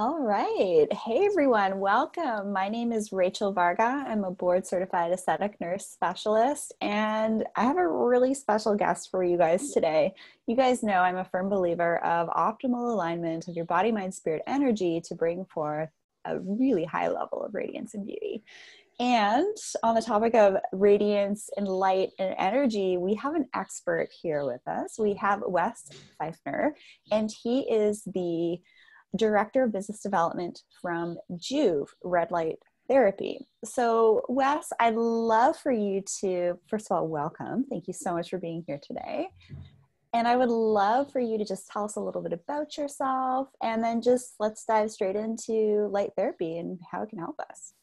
All right. Hey, everyone. Welcome. My name is Rachel Varga. I'm a board certified aesthetic nurse specialist, and I have a really special guest for you guys mm. today. You guys know I'm a firm believer of optimal alignment of your body, mind, spirit, energy to bring forth a really high level of radiance and beauty. And on the topic of radiance and light and energy, we have an expert here with us. We have Wes Pfiffner, and he is the Director of Business Development from Joovv Red Light Therapy. So, Wes, I'd love for you to, first of all, welcome. Thank you so much for being here today. And I would love for you to just tell us a little bit about yourself and then just let's dive straight into light therapy and how it can help us.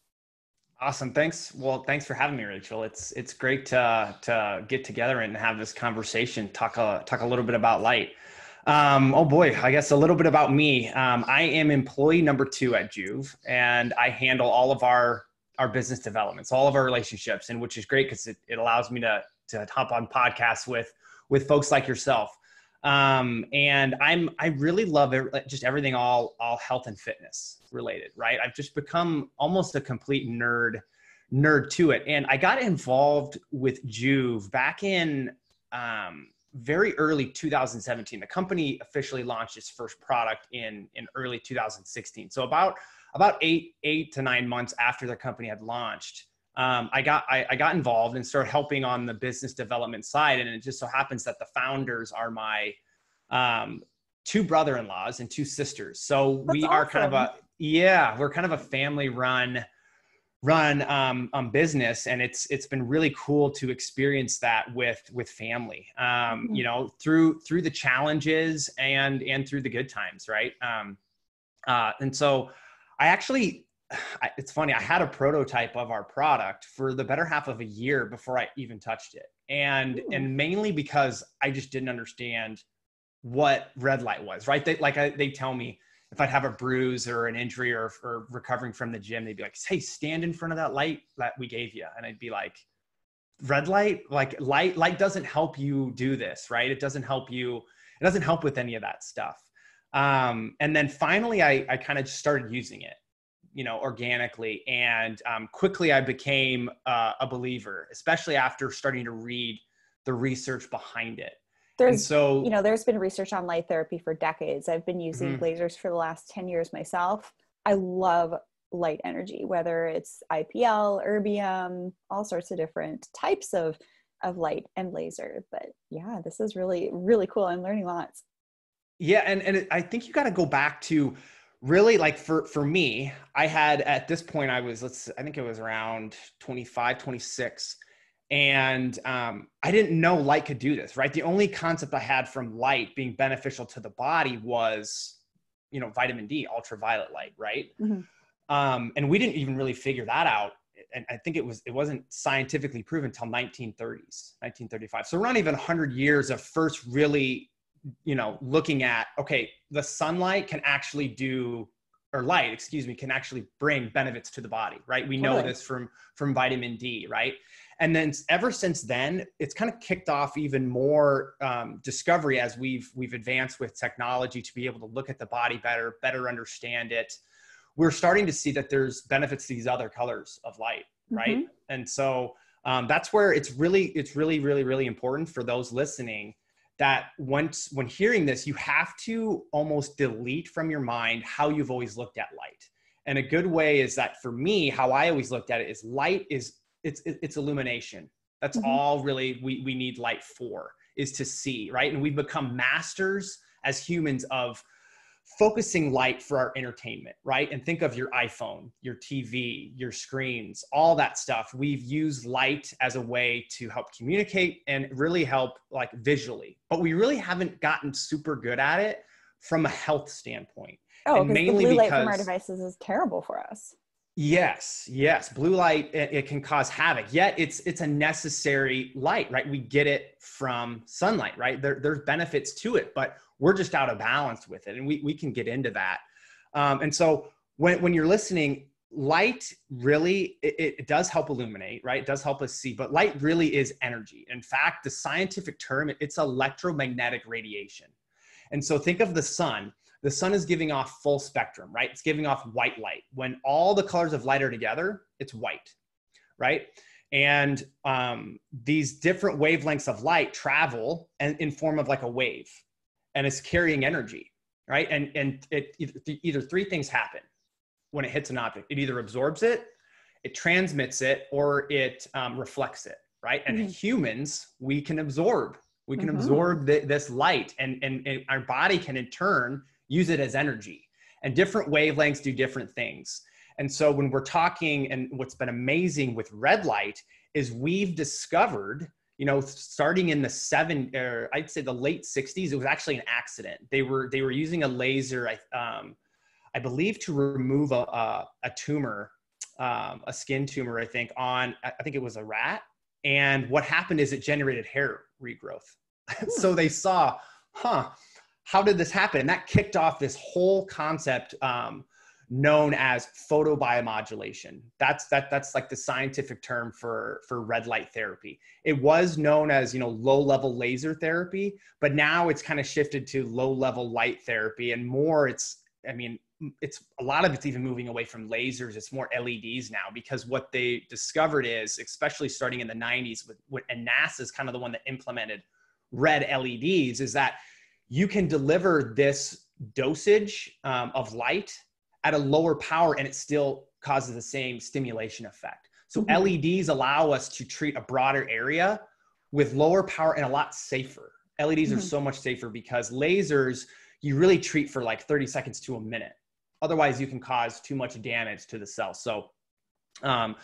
Awesome. Thanks. Well, thanks for having me, Rachel. It's it's great to to get together and have this conversation. Talk a talk a little bit about light. Um, oh boy, I guess a little bit about me. Um, I am employee number two at Joovv, and I handle all of our our business developments, all of our relationships, and which is great because it, it allows me to to hop on podcasts with with folks like yourself. Um, and I'm I really love it, just everything all all health and fitness related, right? I've just become almost a complete nerd nerd to it, and I got involved with Joovv back in um, very early 2017. The company officially launched its first product in in early 2016. So about about eight eight to nine months after the company had launched, um, I got I, I, got involved and started helping on the business development side. And it just so happens that the founders are my um, two brother-in-laws and two sisters. So That's we are kind of a yeah, we're kind of a family run um, um, business and it's it's been really cool to experience that with with family um, mm-hmm. you know through through the challenges and and through the good times right um, uh, and so i actually I, it's funny i had a prototype of our product for the better half of a year before i even touched it and Ooh. and mainly because i just didn't understand what red light was right they like I, they tell me if I'd have a bruise or an injury or, or recovering from the gym, they'd be like, "Hey, stand in front of that light that we gave you," and I'd be like, "Red light? Like light? Light doesn't help you do this, right? It doesn't help you. It doesn't help with any of that stuff." Um, and then finally, I I kind of started using it, you know, organically, and um, quickly I became uh, a believer, especially after starting to read the research behind it there's and so you know there's been research on light therapy for decades. I've been using mm-hmm. lasers for the last 10 years myself. I love light energy whether it's ipl erbium all sorts of different types of of light and laser. But yeah this is really really cool. I'm learning lots. Yeah and and it, i think you got to go back to really like for for me i had at this point i was let's i think it was around 25 26 and um, i didn't know light could do this right? The only concept i had from light being beneficial to the body was you know vitamin d ultraviolet light right? Mm-hmm. um, and we didn't even really figure that out. And i think it was it wasn't scientifically proven until 1930s 1935 so around even 100 years of first really you know looking at okay the sunlight can actually do or light excuse me can actually bring benefits to the body right? We know this from from vitamin d right and then ever since then it's kind of kicked off even more um, discovery as we've we've advanced with technology to be able to look at the body better better understand it. We're starting to see that there's benefits to these other colors of light right? Mm-hmm. and so um, that's where it's really it's really really really important for those listening that once when hearing this you have to almost delete from your mind how you've always looked at light. And a good way is that for me how i always looked at it is light is it's it's illumination. That's mm-hmm. all really we, we need light for is to see right? And we've become masters as humans of focusing light for our entertainment right? And think of your iphone your tv your screens all that stuff. We've used light as a way to help communicate and really help like visually. But we really haven't gotten super good at it from a health standpoint. Oh and mainly the blue light from our devices is terrible for us Yes, yes. Blue light it, it, can cause havoc. Yet it's it's a necessary light, right? We get it from sunlight, right? There, there's benefits to it, but we're just out of balance with it, and we we can get into that. Um, and so when when you're listening, light really it, it does help illuminate, right? It does help us see, but light really is energy. In fact, the scientific term it's electromagnetic radiation. And so think of the sun the sun is giving off full spectrum, right? It's giving off white light. When all the colors of light are together, it's white, right? And um, these different wavelengths of light travel and in form of like a wave, and it's carrying energy, right? And and it either three things happen when it hits an object. It either absorbs it, it transmits it, or it um, reflects it, right? And mm-hmm. humans, we can absorb. We can mm-hmm. absorb th- this light, and, and and our body can in turn use it as energy. And different wavelengths do different things. And so when we're talking, and what's been amazing with red light is we've discovered, you know, starting in the seven, or I'd say the late '60s, it was actually an accident. They were they were using a laser, I, um, I believe, to remove a a, a tumor, um, a skin tumor, I think, on I think it was a rat. And what happened is it generated hair regrowth. so they saw, huh, how did this happen? And that kicked off this whole concept um, known as photobiomodulation. That's that that's like the scientific term for for red light therapy. It was known as you know low level laser therapy, but now it's kind of shifted to low level light therapy and more. It's I mean it's a lot of it's even moving away from lasers. It's more LEDs now because what they discovered is, especially starting in the 90s, with, with and NASA is kind of the one that implemented red LEDs, is that you can deliver this dosage um, of light at a lower power and it still causes the same stimulation effect. So mm-hmm. LEDs allow us to treat a broader area with lower power and a lot safer. LEDs mm-hmm. are so much safer because lasers you really treat for like 30 seconds to a minute. Otherwise, you can cause too much damage to the cell. So, um,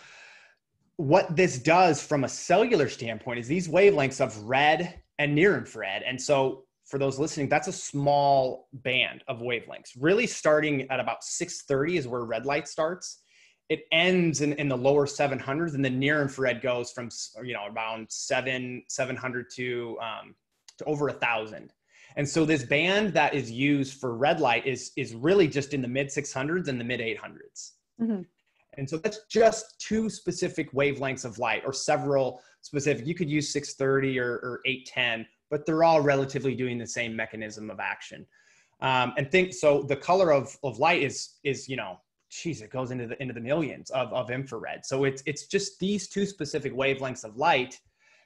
what this does from a cellular standpoint is these wavelengths of red and near infrared. And so for those listening, that's a small band of wavelengths. Really starting at about 630 is where red light starts. It ends in, in the lower 700s and the near infrared goes from, you know, around seven, 700 to, um, to over a thousand. And so this band that is used for red light is, is really just in the mid 600s and the mid 800s. Mm-hmm. And so that's just two specific wavelengths of light or several specific. You could use 630 or, or 810 but they're all relatively doing the same mechanism of action. Um, and think so the color of, of light is is you know geez it goes into the into the millions of, of infrared so it's it's just these two specific wavelengths of light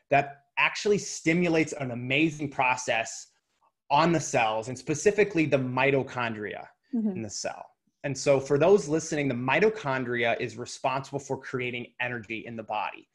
that actually stimulates an amazing process on the cells and specifically the mitochondria mm-hmm. in the cell and so for those listening the mitochondria is responsible for creating energy in the body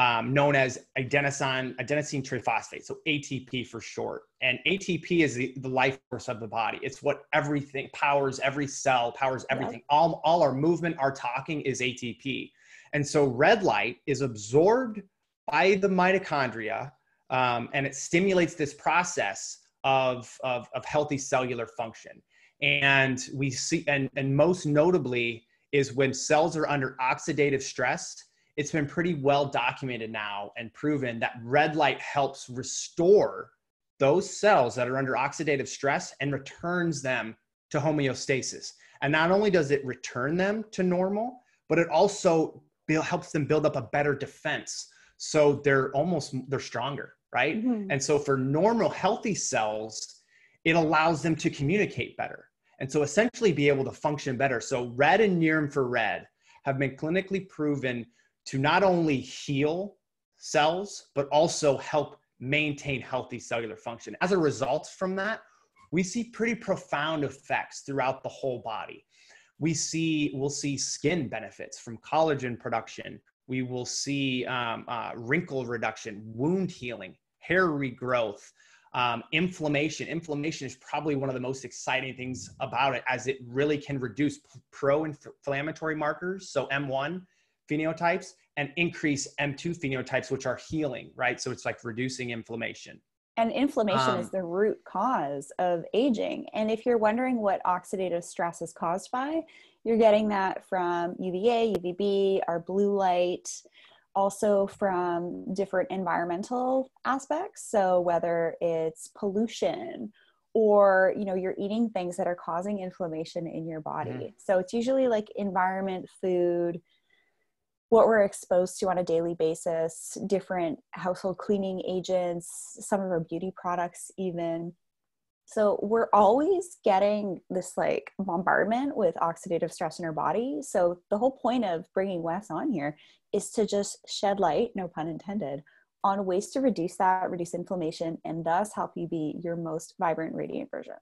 um, known as adenosine, adenosine triphosphate, so ATP for short. And ATP is the, the life force of the body. It's what everything powers, every cell powers everything. All, all our movement, our talking is ATP. And so red light is absorbed by the mitochondria um, and it stimulates this process of, of, of healthy cellular function. And we see, and, and most notably, is when cells are under oxidative stress it's been pretty well documented now and proven that red light helps restore those cells that are under oxidative stress and returns them to homeostasis. And not only does it return them to normal, but it also build, helps them build up a better defense. So they're almost they're stronger, right? Mm-hmm. And so for normal healthy cells, it allows them to communicate better. And so essentially be able to function better. So red and near infrared have been clinically proven to not only heal cells, but also help maintain healthy cellular function. As a result from that, we see pretty profound effects throughout the whole body. We see, we'll see skin benefits from collagen production. We will see um, uh, wrinkle reduction, wound healing, hair regrowth, um, inflammation. Inflammation is probably one of the most exciting things about it as it really can reduce pro-inflammatory markers, so M1, phenotypes and increase M2 phenotypes, which are healing, right? So it's like reducing inflammation. And inflammation um, is the root cause of aging. And if you're wondering what oxidative stress is caused by, you're getting that from UVA, UVB, our blue light, also from different environmental aspects. So whether it's pollution or you know you're eating things that are causing inflammation in your body. Mm-hmm. So it's usually like environment, food, what we're exposed to on a daily basis, different household cleaning agents, some of our beauty products, even. So we're always getting this like bombardment with oxidative stress in our body. So the whole point of bringing Wes on here is to just shed light, no pun intended, on ways to reduce that, reduce inflammation, and thus help you be your most vibrant, radiant version.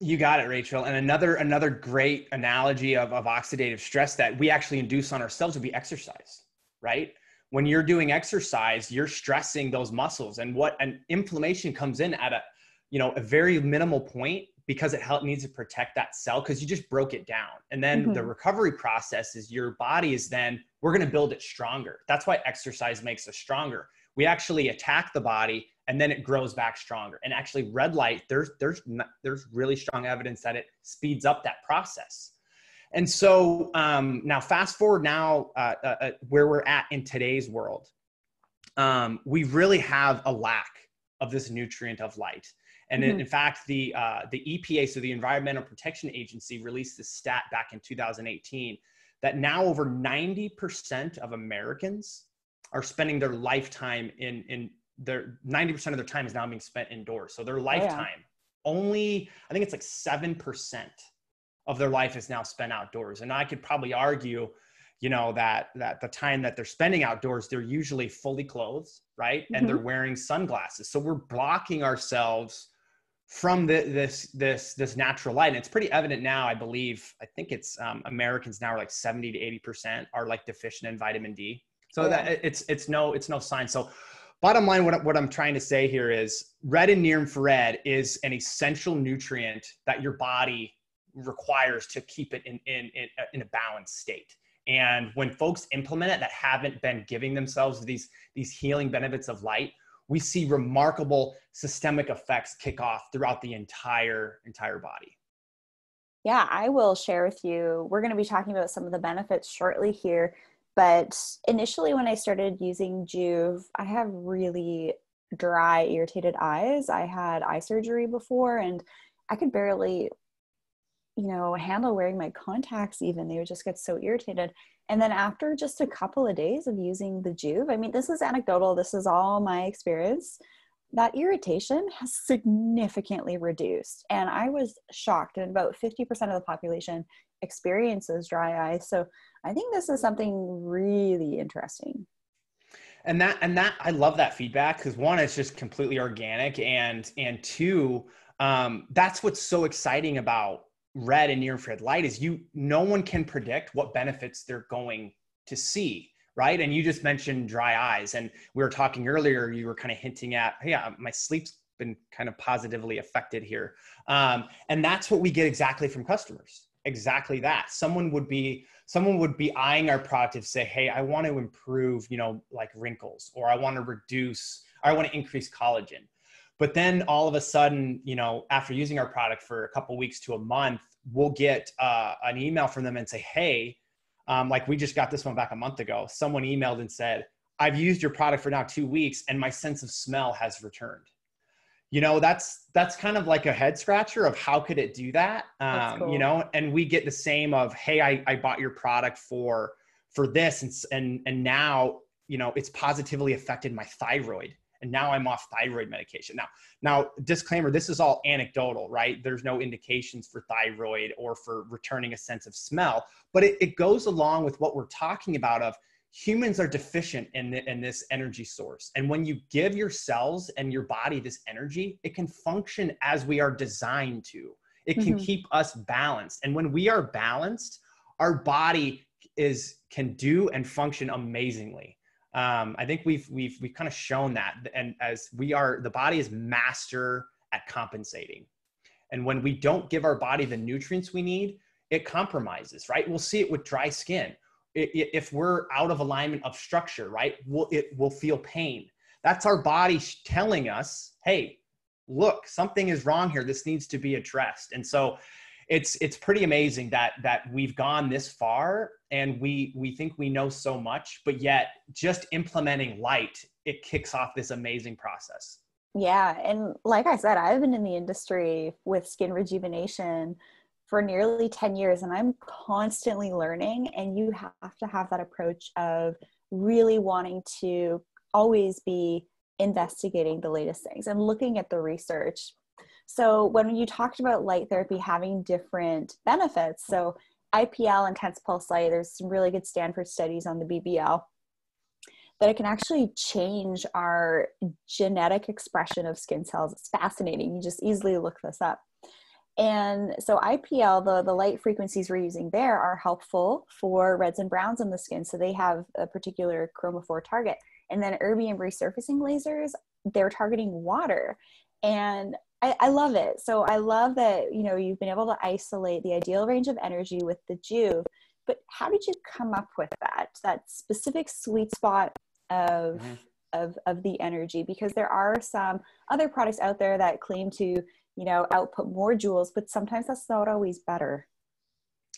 You got it, Rachel. And another another great analogy of, of oxidative stress that we actually induce on ourselves would be exercise, right? When you're doing exercise, you're stressing those muscles, and what an inflammation comes in at a you know a very minimal point because it help, needs to protect that cell because you just broke it down and then mm-hmm. the recovery process is your body is then we're going to build it stronger that's why exercise makes us stronger we actually attack the body and then it grows back stronger. And actually red light there's there's there's really strong evidence that it speeds up that process. And so um, now fast forward now uh, uh, uh where we're at in today's world um, we really have a lack of this nutrient of light. And mm-hmm. in, in, fact, the uh, the EPA, so the Environmental Protection Agency, released this stat back in 2018 that now over 90% of Americans are spending their lifetime in in their 90% of their time is now being spent indoors. So their lifetime, oh, yeah. only I think it's like seven percent of their life is now spent outdoors. And I could probably argue you know that that the time that they're spending outdoors they're usually fully clothed right mm-hmm. and they're wearing sunglasses so we're blocking ourselves from the, this this this natural light and it's pretty evident now i believe i think it's um, americans now are like 70 to 80 percent are like deficient in vitamin d so yeah. that it's it's no it's no sign so bottom line what, what i'm trying to say here is red and near infrared is an essential nutrient that your body requires to keep it in in in, uh, in a balanced state. And when folks implement it that haven't been giving themselves these these healing benefits of light we see remarkable systemic effects kick off throughout the entire entire body. Yeah i will share with you we're going to be talking about some of the benefits shortly here but initially when i started using Joovv, i have really dry irritated eyes. I had eye surgery before and i could barely you know handle wearing my contacts even. They would just get so irritated. And then after just a couple of days of using the Joovv, I mean, this is anecdotal, this is all my experience, that irritation has significantly reduced. And I was shocked, and about 50% of the population experiences dry eyes. So I think this is something really interesting. And that, and that, I love that feedback because one, it's just completely organic, and and two, um, that's what's so exciting about red and near infrared light is you no one can predict what benefits they're going to see right and you just mentioned dry eyes and we were talking earlier you were kind of hinting at hey uh, my sleep's been kind of positively affected here um, and that's what we get exactly from customers exactly that someone would be someone would be eyeing our product and say hey i want to improve you know like wrinkles or i want to reduce or i want to increase collagen but then all of a sudden, you know, after using our product for a couple weeks to a month, we'll get uh, an email from them and say, hey, um, like we just got this one back a month ago. Someone emailed and said, I've used your product for now two weeks and my sense of smell has returned. You know, that's that's kind of like a head scratcher of how could it do that? Um, cool. You know, and we get the same of, hey, I, I bought your product for for this and and and now you know it's positively affected my thyroid and now I'm off thyroid medication. Now, now disclaimer, this is all anecdotal, right? There's no indications for thyroid or for returning a sense of smell, but it, it goes along with what we're talking about of humans are deficient in, the, in this energy source. And when you give your cells and your body this energy, it can function as we are designed to. It can mm-hmm. keep us balanced. And when we are balanced, our body is can do and function amazingly um, I think we've we've we've kind of shown that, and as we are, the body is master at compensating, and when we don't give our body the nutrients we need, it compromises. Right? We'll see it with dry skin. If we're out of alignment of structure, right? We'll it will feel pain. That's our body telling us, hey, look, something is wrong here. This needs to be addressed. And so it's it's pretty amazing that that we've gone this far and we we think we know so much but yet just implementing light it kicks off this amazing process yeah and like i said i've been in the industry with skin rejuvenation for nearly 10 years and i'm constantly learning and you have to have that approach of really wanting to always be investigating the latest things and looking at the research So when you talked about light therapy having different benefits, so IPL, intense pulse light, there's some really good Stanford studies on the BBL that it can actually change our genetic expression of skin cells. It's fascinating. You just easily look this up. And so IPL, the, the light frequencies we're using there are helpful for reds and browns in the skin. So they have a particular chromophore target. And then erbium resurfacing lasers, they're targeting water. And I, I, love it. So I love that, you know, you've been able to isolate the ideal range of energy with the Joovv, but how did you come up with that, that specific sweet spot of, mm-hmm. of, of the energy? Because there are some other products out there that claim to, you know, output more joules, but sometimes that's not always better.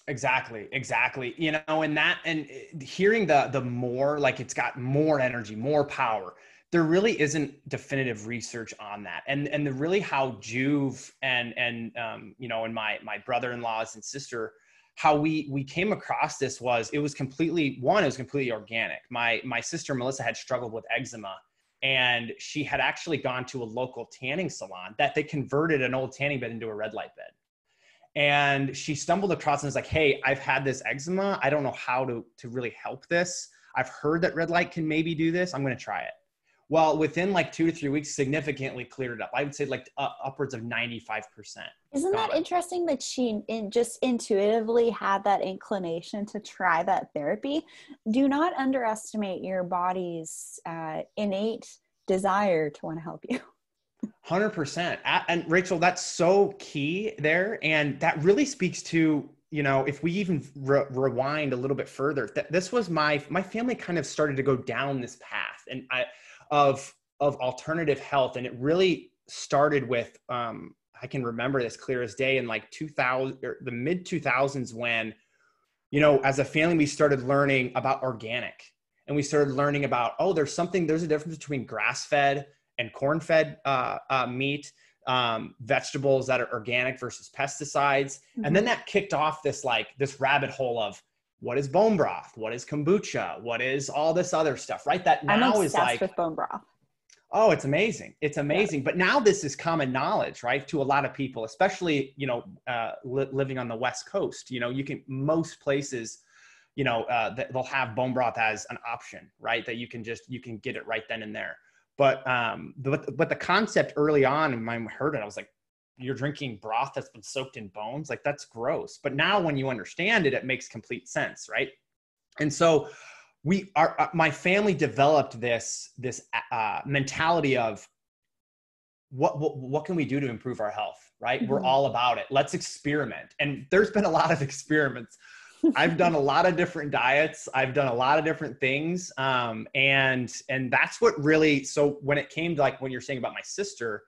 Exactly, exactly. You know, and that and eh, hearing the the more like it's got more energy, more power. There really isn't definitive research on that, and and the really how joovv and and um, you know, and my my brother-in-laws and sister, how we we came across this was it was completely one, it was completely organic. My my sister Melissa had struggled with eczema, and she had actually gone to a local tanning salon that they converted an old tanning bed into a red light bed. And she stumbled across and was like hey i've had this eczema. I don't know how to to really help this. I've heard that red light can maybe do this. I'm going to try it well within like two to three weeks significantly cleared it up. I would say like uh, upwards of 95% isn't that interesting that she in, just intuitively had that inclination to try that therapy? Do not underestimate your body's uh, innate desire to want to help you. 100% and rachel that's so key there and that really speaks to you know if we even re- rewind a little bit further th- this was my my family kind of started to go down this path and i of of alternative health and it really started with um i can remember this clear as day in like 2000 or the mid 2000s when you know as a family we started learning about organic and we started learning about oh there's something there's a difference between grass fed and corn fed uh, uh, meat, um, vegetables that are organic versus pesticides. Mm-hmm. And then that kicked off this like this rabbit hole of what is bone broth? What is kombucha? What is all this other stuff, right? That now is like with bone broth. Oh, it's amazing. It's amazing. Yeah. But now this is common knowledge, right? To a lot of people, especially, you know, uh, li- living on the West coast, you know, you can, most places, you know, uh, they'll have bone broth as an option, right? That you can just, you can get it right then and there. But um, but but the concept early on, when I heard it, I was like, "You're drinking broth that's been soaked in bones? Like that's gross." But now, when you understand it, it makes complete sense, right? And so, we are. Uh, my family developed this this uh, mentality of what, what what can we do to improve our health right mm-hmm. we're all about it let's experiment and there's been a lot of experiments I've done a lot of different diets. I've done a lot of different things. Um, and, and that's what really, so when it came to like, when you're saying about my sister,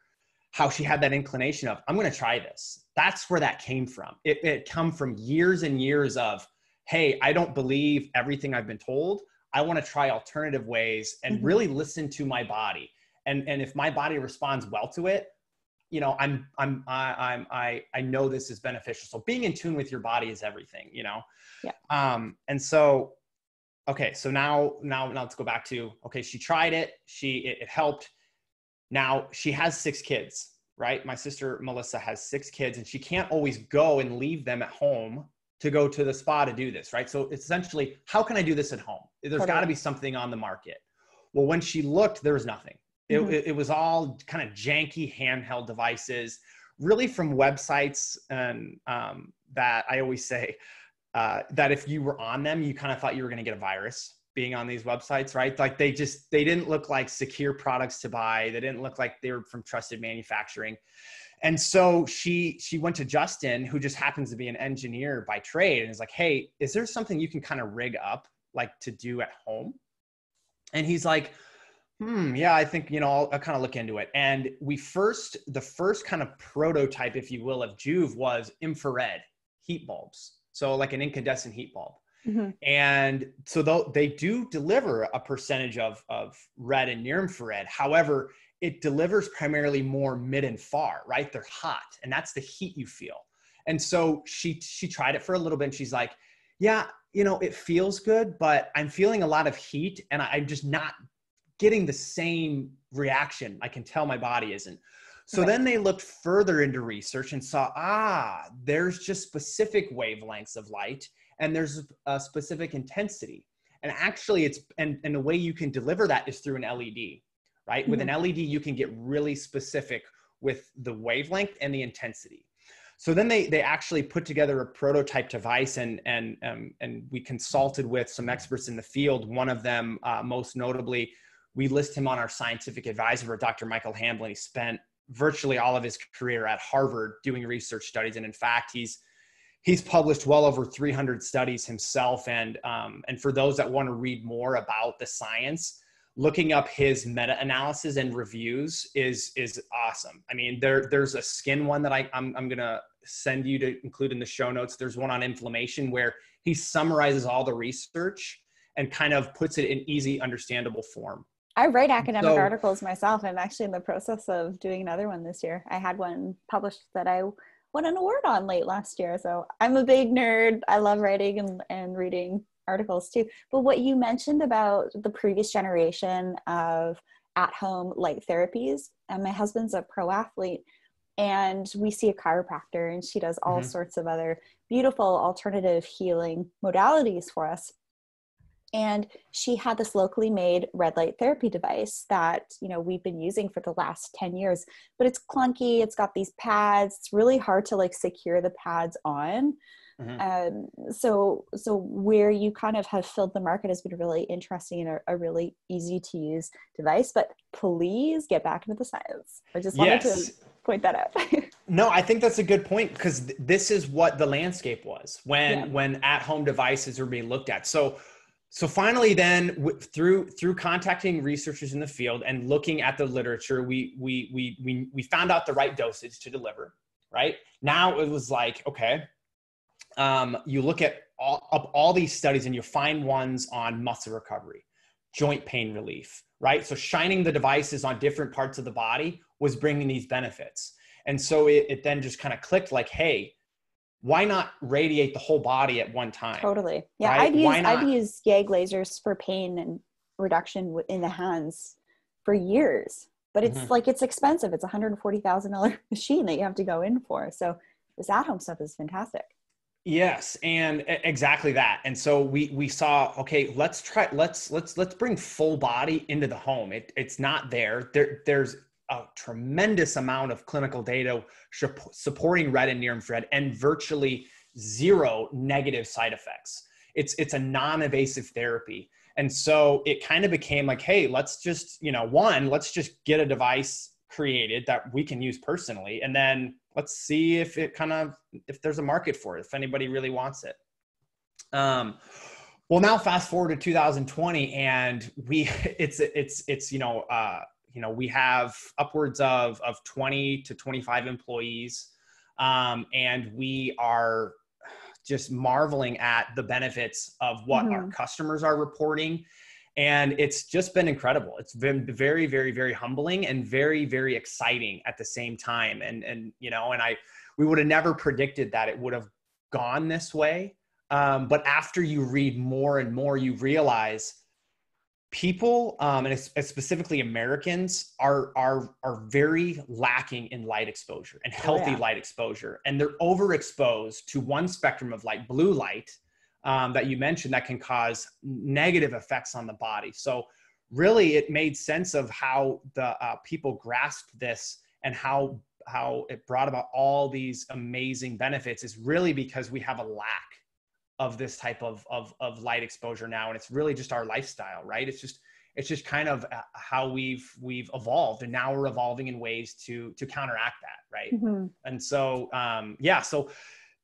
how she had that inclination of, I'm going to try this. That's where that came from. It, it come from years and years of, Hey, I don't believe everything I've been told. I want to try alternative ways and mm-hmm. really listen to my body. And, and if my body responds well to it, you know i'm i'm I, i'm i i know this is beneficial so being in tune with your body is everything you know yeah um and so okay so now now now let's go back to okay she tried it she it, it helped now she has six kids right? My sister melissa has six kids and she can't always go and leave them at home to go to the spa to do this right? So essentially how can i do this at home? There's got to be something on the market. Well when she looked there was nothing. Mm-hmm. It, it was all kind of janky handheld devices, really from websites and um, that I always say uh, that if you were on them, you kind of thought you were going to get a virus being on these websites, right? Like they just they didn't look like secure products to buy. They didn't look like they were from trusted manufacturing. And so she she went to Justin, who just happens to be an engineer by trade, and is like, "Hey, is there something you can kind of rig up like to do at home?" And he's like, Hmm, yeah, I think, you know, I'll, I'll kind of look into it. And we first, the first kind of prototype, if you will, of Joovv was infrared heat bulbs. So like an incandescent heat bulb. Mm-hmm. And so they do deliver a percentage of, of red and near infrared. However, it delivers primarily more mid and far, right? They're hot and that's the heat you feel. And so she, she tried it for a little bit and she's like, yeah, you know, it feels good, but I'm feeling a lot of heat and I'm just not getting the same reaction. I can tell my body isn't. So right. then they looked further into research and saw, ah, there's just specific wavelengths of light and there's a specific intensity. And actually, it's and, and the way you can deliver that is through an LED, right? Mm-hmm. With an mm-hmm. LED, you can get really specific with the wavelength and the intensity. So then they they actually put together a prototype device, and and um, and we consulted with some experts in the field. One of them, uh, most notably, we list him on our scientific advisor, Dr. Michael Hamblin. He spent virtually all of his career at Harvard doing research studies, and in fact, he's he's published well over 300 studies himself and um, and for those that want to read more about the science looking up his meta-analysis and reviews is is awesome i mean there there's a skin one that I, I'm, I'm gonna send you to include in the show notes there's one on inflammation where he summarizes all the research and kind of puts it in easy understandable form I write academic so, articles myself. I'm actually in the process of doing another one this year. I had one published that I won an award on late last year. So I'm a big nerd. I love writing and, and reading articles too. But what you mentioned about the previous generation of at home light therapies, and my husband's a pro athlete, and we see a chiropractor, and she does all mm-hmm. sorts of other beautiful alternative healing modalities for us and she had this locally made red light therapy device that you know we've been using for the last 10 years but it's clunky it's got these pads it's really hard to like secure the pads on mm-hmm. um, so so where you kind of have filled the market has been really interesting and a, a really easy to use device but please get back into the science i just wanted yes. to point that out no i think that's a good point because th- this is what the landscape was when yeah. when at home devices were being looked at so so finally then w- through through contacting researchers in the field and looking at the literature we we we we, we found out the right dosage to deliver right? Now it was like okay um, you look at all, up all these studies and you find ones on muscle recovery joint pain relief right? So shining the devices on different parts of the body was bringing these benefits. And so it, it then just kind of clicked like hey why not radiate the whole body at one time? Totally. Yeah, right? I've used I've used YAG lasers for pain and reduction in the hands for years, but it's mm-hmm. like it's expensive. It's a hundred and forty thousand dollar machine that you have to go in for. So this at home stuff is fantastic. Yes, and exactly that. And so we we saw okay, let's try let's let's let's bring full body into the home. It it's not there. There there's a tremendous amount of clinical data supporting red and near infrared and virtually zero negative side effects. It's it's a non-invasive therapy. And so it kind of became like, hey, let's just, you know, one, let's just get a device created that we can use personally and then let's see if it kind of if there's a market for it, if anybody really wants it. Um well now fast forward to 2020 and we it's it's it's you know uh you know we have upwards of of 20 to 25 employees. Um, and we are just marveling at the benefits of what mm-hmm. our customers are reporting. And it's just been incredible. It's been very very very humbling and very very exciting at the same time. And and you know and i we would have never predicted that it would have gone this way. Um, but after you read more and more you realize people um, and specifically americans are are are very lacking in light exposure and oh, healthy oh, yeah. light exposure and they're overexposed to one spectrum of light blue light um, that you mentioned that can cause negative effects on the body so really it made sense of how the uh, people grasped this and how how it brought about all these amazing benefits is really because we have a lack of this type of, of, of light exposure now. And it's really just our lifestyle, right? It's just, it's just kind of uh, how we've, we've evolved and now we're evolving in ways to, to counteract that. Right. Mm-hmm. And so, um, yeah, so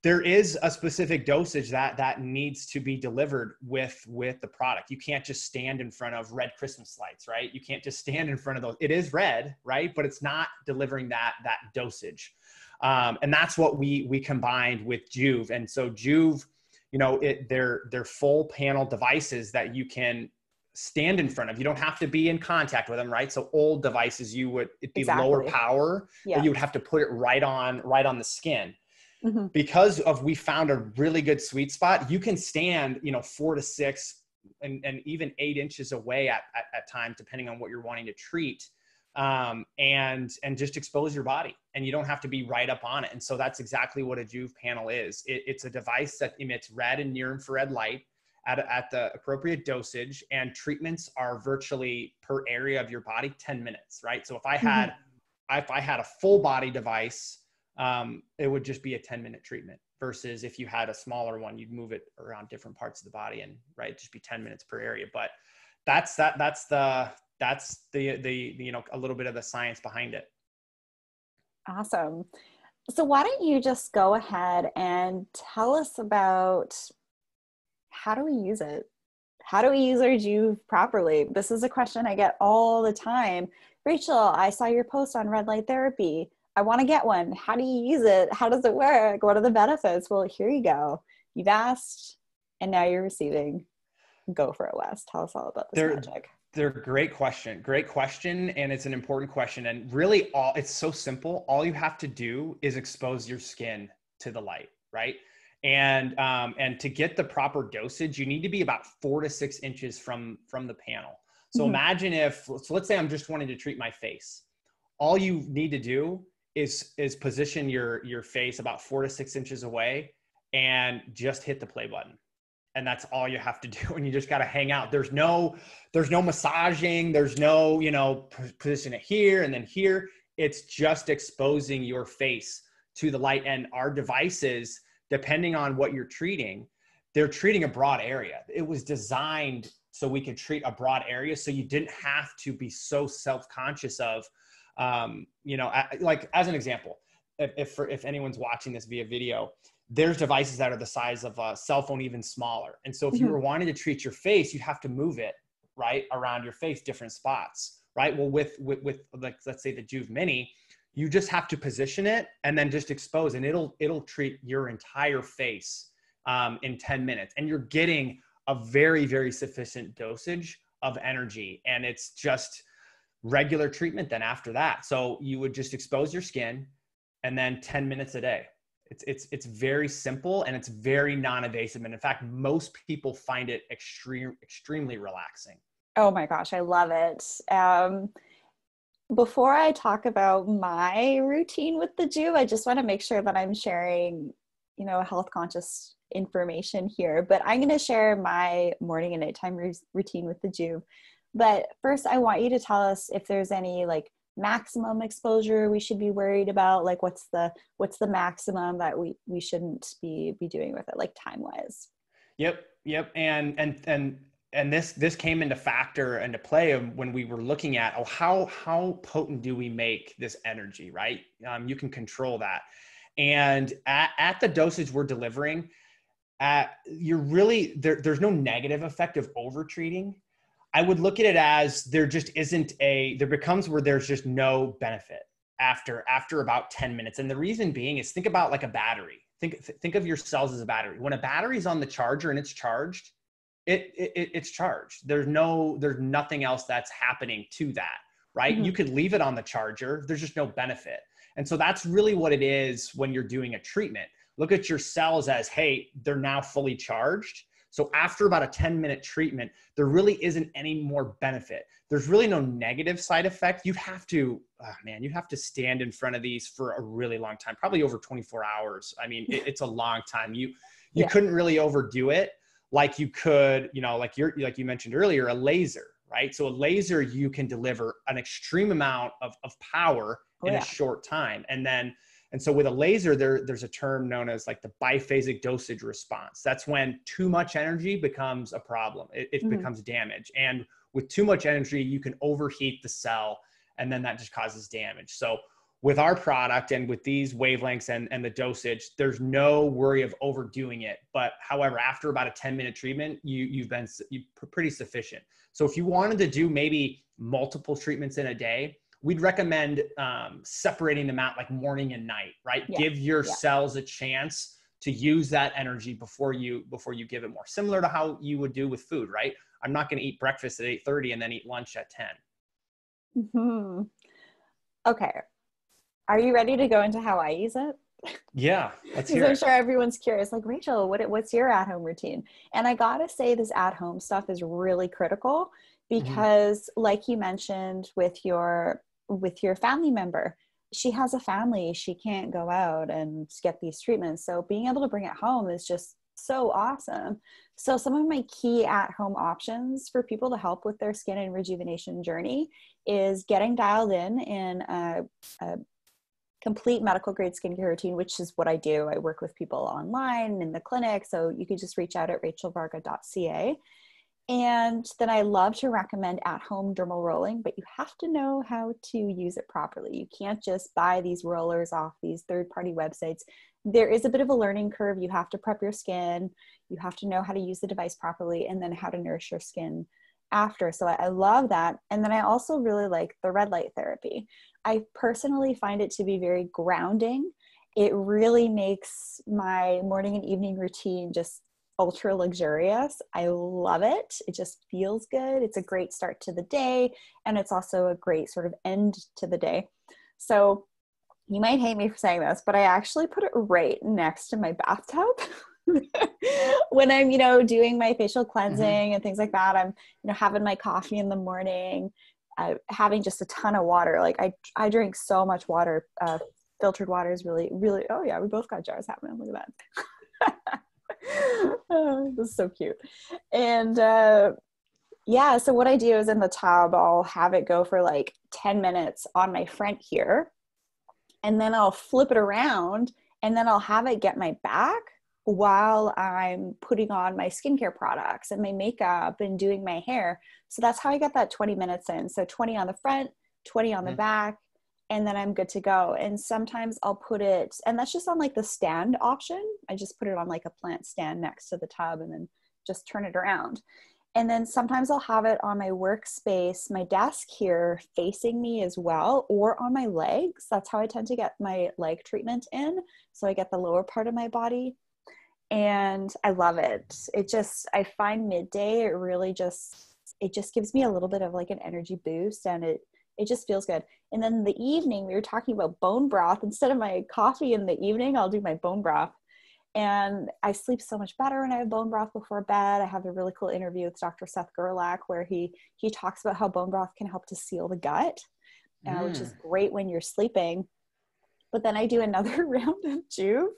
there is a specific dosage that that needs to be delivered with with the product you can't just stand in front of red christmas lights right you can't just stand in front of those it is red right but it's not delivering that that dosage um, and that's what we we combined with joovv and so Joovv you know it they're they're full panel devices that you can stand in front of you don't have to be in contact with them right so old devices you would it'd be exactly. lower power yeah. you would have to put it right on right on the skin mm-hmm. because of we found a really good sweet spot you can stand you know four to six and, and even eight inches away at, at, at times depending on what you're wanting to treat um, and and just expose your body and you don't have to be right up on it. And so that's exactly what a Joovv panel is. It, it's a device that emits red and near infrared light at, at the appropriate dosage and treatments are virtually per area of your body 10 minutes right? So if i had mm-hmm. if i had a full body device um, it would just be a 10 minute treatment versus if you had a smaller one you'd move it around different parts of the body and right just be 10 minutes per area. But that's that that's the that's the the you know a little bit of the science behind it awesome. So why don't you just go ahead and tell us about how do we use it? How do we use our Joovv properly? This is a question i get all the time. Rachel i saw your post on red light therapy. I want to get one. How do you use it? How does it work? What are the benefits? Well here you go. You've asked and now you're receiving. Go for it wes. Tell us all about this there, magic they're great question. Great question. And it's an important question. And really all it's so simple. All you have to do is expose your skin to the light, right? And um, and to get the proper dosage, you need to be about four to six inches from from the panel. So mm-hmm. imagine if so let's say I'm just wanting to treat my face. All you need to do is is position your your face about four to six inches away and just hit the play button and that's all you have to do and you just got to hang out. There's no there's no massaging there's no you know position it here and then here. It's just exposing your face to the light and our devices depending on what you're treating they're treating a broad area. It was designed so we could treat a broad area so you didn't have to be so self-conscious of um, you know like as an example if if, if anyone's watching this via video there's devices that are the size of a cell phone, even smaller. And so if mm-hmm. you were wanting to treat your face, you'd have to move it right around your face, different spots, right? Well, with with, with like let's say the Joovv Mini, you just have to position it and then just expose, and it'll it'll treat your entire face um, in 10 minutes, and you're getting a very very sufficient dosage of energy, and it's just regular treatment then after that. So you would just expose your skin, and then 10 minutes a day it's it's it's very simple and it's very non-invasive, and in fact, most people find it extreme extremely relaxing. Oh my gosh, I love it. Um, before I talk about my routine with the Joovv, I just want to make sure that I'm sharing, you know, health conscious information here. But I'm going to share my morning and nighttime routine with the Joovv. But first, I want you to tell us if there's any like maximum exposure we should be worried about? Like what's the what's the maximum that we we shouldn't be be doing with it like time wise yep yep. And and and and this this came into factor into play when we were looking at oh how how potent do we make this energy right? Um, you can control that. And at, at the dosage we're delivering at, you're really there, there's no negative effect of over treating I would look at it as there just isn't a there becomes where there's just no benefit after after about 10 minutes. And the reason being is think about like a battery. Think think of your cells as a battery. When a battery's on the charger and it's charged, it, it it's charged. There's no there's nothing else that's happening to that, right? Mm-hmm. You could leave it on the charger. There's just no benefit. And so that's really what it is when you're doing a treatment. Look at your cells as, hey, they're now fully charged so after about a 10 minute treatment, there really isn't any more benefit. There's really no negative side effect. You have to, oh man, you have to stand in front of these for a really long time, probably over 24 hours. I mean, it, it's a long time. You you yeah. couldn't really overdo it like you could, you know, like you're like you mentioned earlier, a laser, right? So a laser you can deliver an extreme amount of, of power oh, in yeah. a short time. And then and so with a laser, there, there's a term known as like the biphasic dosage response. That's when too much energy becomes a problem. It, it mm-hmm. becomes damage. And with too much energy, you can overheat the cell and then that just causes damage. So with our product and with these wavelengths and, and the dosage, there's no worry of overdoing it. But however, after about a 10 minute treatment, you, you've been you pretty sufficient. So if you wanted to do maybe multiple treatments in a day, we'd recommend um, separating them out like morning and night right yeah. give your yeah. cells a chance to use that energy before you before you give it more similar to how you would do with food right i'm not going to eat breakfast at 8.30 and then eat lunch at 10 hmm okay are you ready to go into how i use it yeah let's hear i'm sure everyone's curious like rachel what, what's your at-home routine and i gotta say this at-home stuff is really critical mm-hmm. because mm-hmm. like you mentioned with your with your family member. She has a family. She can't go out and get these treatments. So being able to bring it home is just so awesome. So some of my key at home options for people to help with their skin and rejuvenation journey is getting dialed in in a, a complete medical grade skincare routine which is what i do. I work with people online in the clinic. So you can just reach out at rachelvarga.ca and then I love to recommend at home dermal rolling, but you have to know how to use it properly. You can't just buy these rollers off these third party websites. There is a bit of a learning curve. You have to prep your skin, you have to know how to use the device properly, and then how to nourish your skin after. So I love that. And then I also really like the red light therapy. I personally find it to be very grounding. It really makes my morning and evening routine just ultra luxurious. I love it. It just feels good. It's a great start to the day, and it's also a great sort of end to the day. So, you might hate me for saying this, but I actually put it right next to my bathtub. when I'm, you know, doing my facial mm-hmm. cleansing mm-hmm. and things like that, I'm, you know, having my coffee in the morning, uh, having just a ton of water. Like I, I drink so much water. Uh, filtered water is really, really. Oh yeah, we both got jars happening. Look at that. oh, this is so cute. And uh, yeah, so what I do is in the tub, I'll have it go for like 10 minutes on my front here. And then I'll flip it around and then I'll have it get my back while I'm putting on my skincare products and my makeup and doing my hair. So that's how I get that 20 minutes in. So 20 on the front, 20 on the mm-hmm. back, and then I'm good to go. And sometimes I'll put it, and that's just on like the stand option. I just put it on like a plant stand next to the tub and then just turn it around. And then sometimes I'll have it on my workspace, my desk here facing me as well, or on my legs. That's how I tend to get my leg treatment in. So I get the lower part of my body. And I love it. It just, I find midday, it really just, it just gives me a little bit of like an energy boost and it, it just feels good. And then the evening, we were talking about bone broth. Instead of my coffee in the evening, I'll do my bone broth. And I sleep so much better when I have bone broth before bed. I have a really cool interview with Dr. Seth Gerlach where he he talks about how bone broth can help to seal the gut, uh, mm. which is mm. great when you're sleeping. But then I do another round of Joovv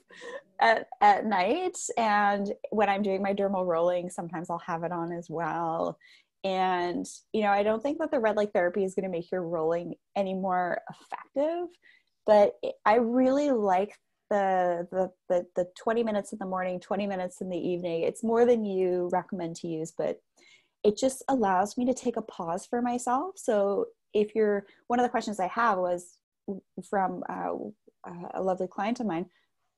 at, at night. And when I'm doing my dermal rolling, sometimes I'll have it on as well. And, you know, I don't think that the red light therapy is going to make your rolling any more effective, but I really like the, the, the, the 20 minutes in the morning, 20 minutes in the evening. It's more than you recommend to use, but it just allows me to take a pause for myself. So if you're, one of the questions I have was from uh, a lovely client of mine,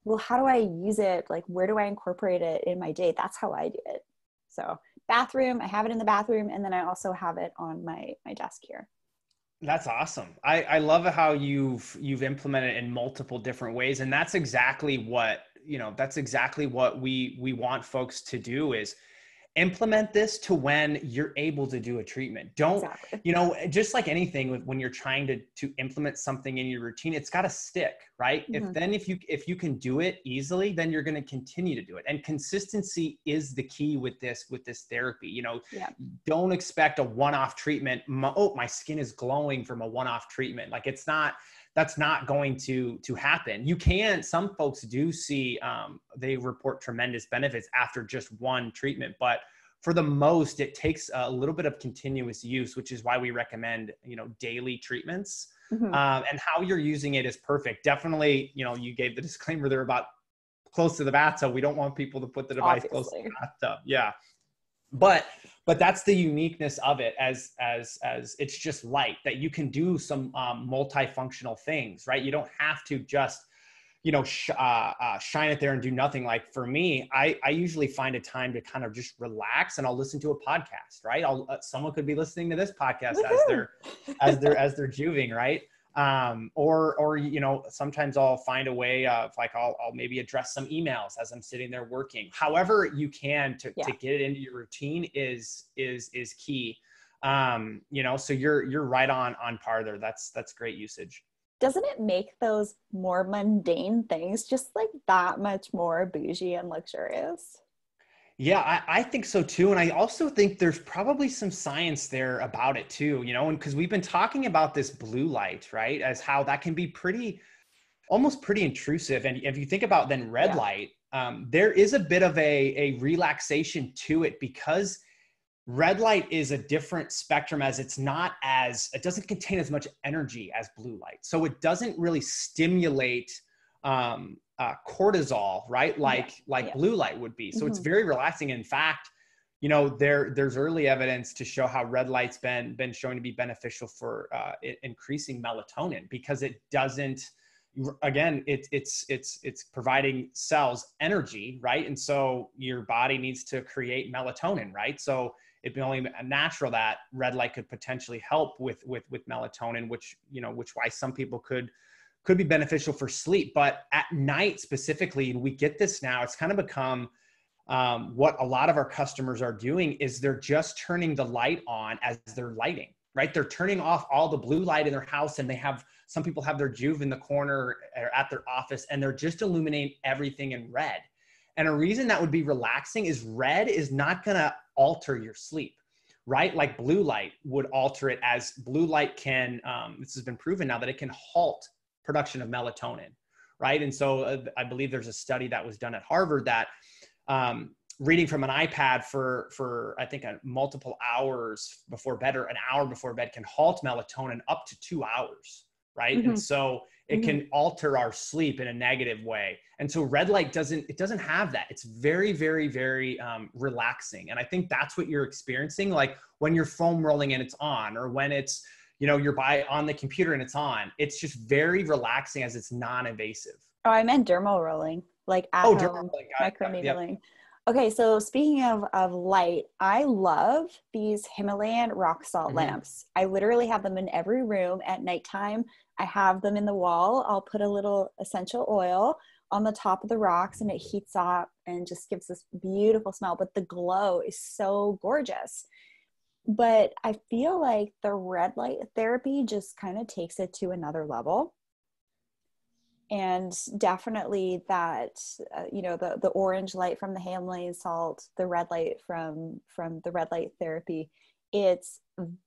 well, how do I use it? Like, where do I incorporate it in my day? That's how I do it. So bathroom. I have it in the bathroom, and then I also have it on my my desk here. That's awesome. I, I love how you've you've implemented it in multiple different ways, and that's exactly what you know. That's exactly what we we want folks to do is implement this to when you're able to do a treatment don't exactly. you know just like anything when you're trying to to implement something in your routine it's got to stick right mm-hmm. if then if you if you can do it easily then you're going to continue to do it and consistency is the key with this with this therapy you know yeah. don't expect a one-off treatment my, oh my skin is glowing from a one-off treatment like it's not that's not going to to happen. You can some folks do see um, they report tremendous benefits after just one treatment but for the most it takes a little bit of continuous use which is why we recommend you know daily treatments mm-hmm. um, and how you're using it is perfect. Definitely you know you gave the disclaimer there about close to the bathtub. We don't want people to put the device Obviously. close to the bathtub. Yeah. But but that's the uniqueness of it as as as it's just light that you can do some um, multifunctional things right? You don't have to just you know sh- uh, uh, shine it there and do nothing. Like for me i i usually find a time to kind of just relax and i'll listen to a podcast right? I'll uh, someone could be listening to this podcast Woo-hoo! as they're as they're as they're Joovving right um, or or you know sometimes i'll find a way of like I'll, I'll maybe address some emails as i'm sitting there working. However you can to, yeah. to get it into your routine is is is key. Um, you know so you're you're right on on par there. That's that's great usage. Doesn't it make those more mundane things just like that much more bougie and luxurious Yeah, I, I, think so too. And I also think there's probably some science there about it too, you know, and because we've been talking about this blue light, right, as how that can be pretty, almost pretty intrusive. And if you think about then red yeah. light, um, there is a bit of a, a relaxation to it because red light is a different spectrum as it's not as, it doesn't contain as much energy as blue light. So it doesn't really stimulate um, uh, cortisol, right? Like yeah. like yeah. blue light would be. So mm-hmm. it's very relaxing. In fact, you know there there's early evidence to show how red light's been been shown to be beneficial for uh, increasing melatonin because it doesn't again it, it's it's it's providing cells energy right and so your body needs to create melatonin right so it'd be only natural that red light could potentially help with with with melatonin which you know which why some people could could be beneficial for sleep. But at night specifically, and we get this now, it's kind of become um, what a lot of our customers are doing is they're just turning the light on as they're lighting, right? They're turning off all the blue light in their house and they have some people have their Joovv in the corner or at their office and they're just illuminating everything in red. And a reason that would be relaxing is red is not going to alter your sleep right? Like blue light would alter it as blue light can, um, this has been proven now that it can halt production of melatonin, right? And so uh, I believe there's a study that was done at Harvard that um, reading from an iPad for for I think a multiple hours before bed or an hour before bed can halt melatonin up to two hours, right? Mm-hmm. And so it mm-hmm. can alter our sleep in a negative way. And so red light doesn't it doesn't have that. It's very very very um, relaxing, and I think that's what you're experiencing, like when you're foam rolling and it's on, or when it's you know you're by on the computer and it's on. It's just very relaxing as it's non-invasive. Oh i meant dermal rolling like at oh, home microneedling yep. okay so speaking of of light i love these himalayan rock salt mm-hmm. lamps. I literally have them in every room at nighttime. I have them in the wall. I'll put a little essential oil on the top of the rocks and it heats up and just gives this beautiful smell but the glow is so gorgeous but I feel like the red light therapy just kind of takes it to another level. And definitely that, uh, you know, the, the orange light from the Himalayan salt, the red light from, from the red light therapy, it's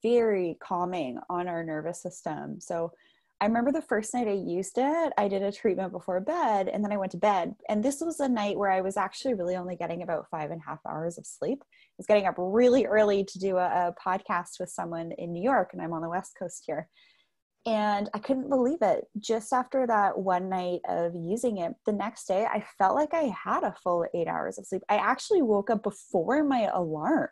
very calming on our nervous system. So I remember the first night I used it, I did a treatment before bed and then I went to bed. And this was a night where I was actually really only getting about five and a half hours of sleep. I was getting up really early to do a, a podcast with someone in New York, and I'm on the West Coast here. And I couldn't believe it. Just after that one night of using it, the next day I felt like I had a full eight hours of sleep. I actually woke up before my alarm.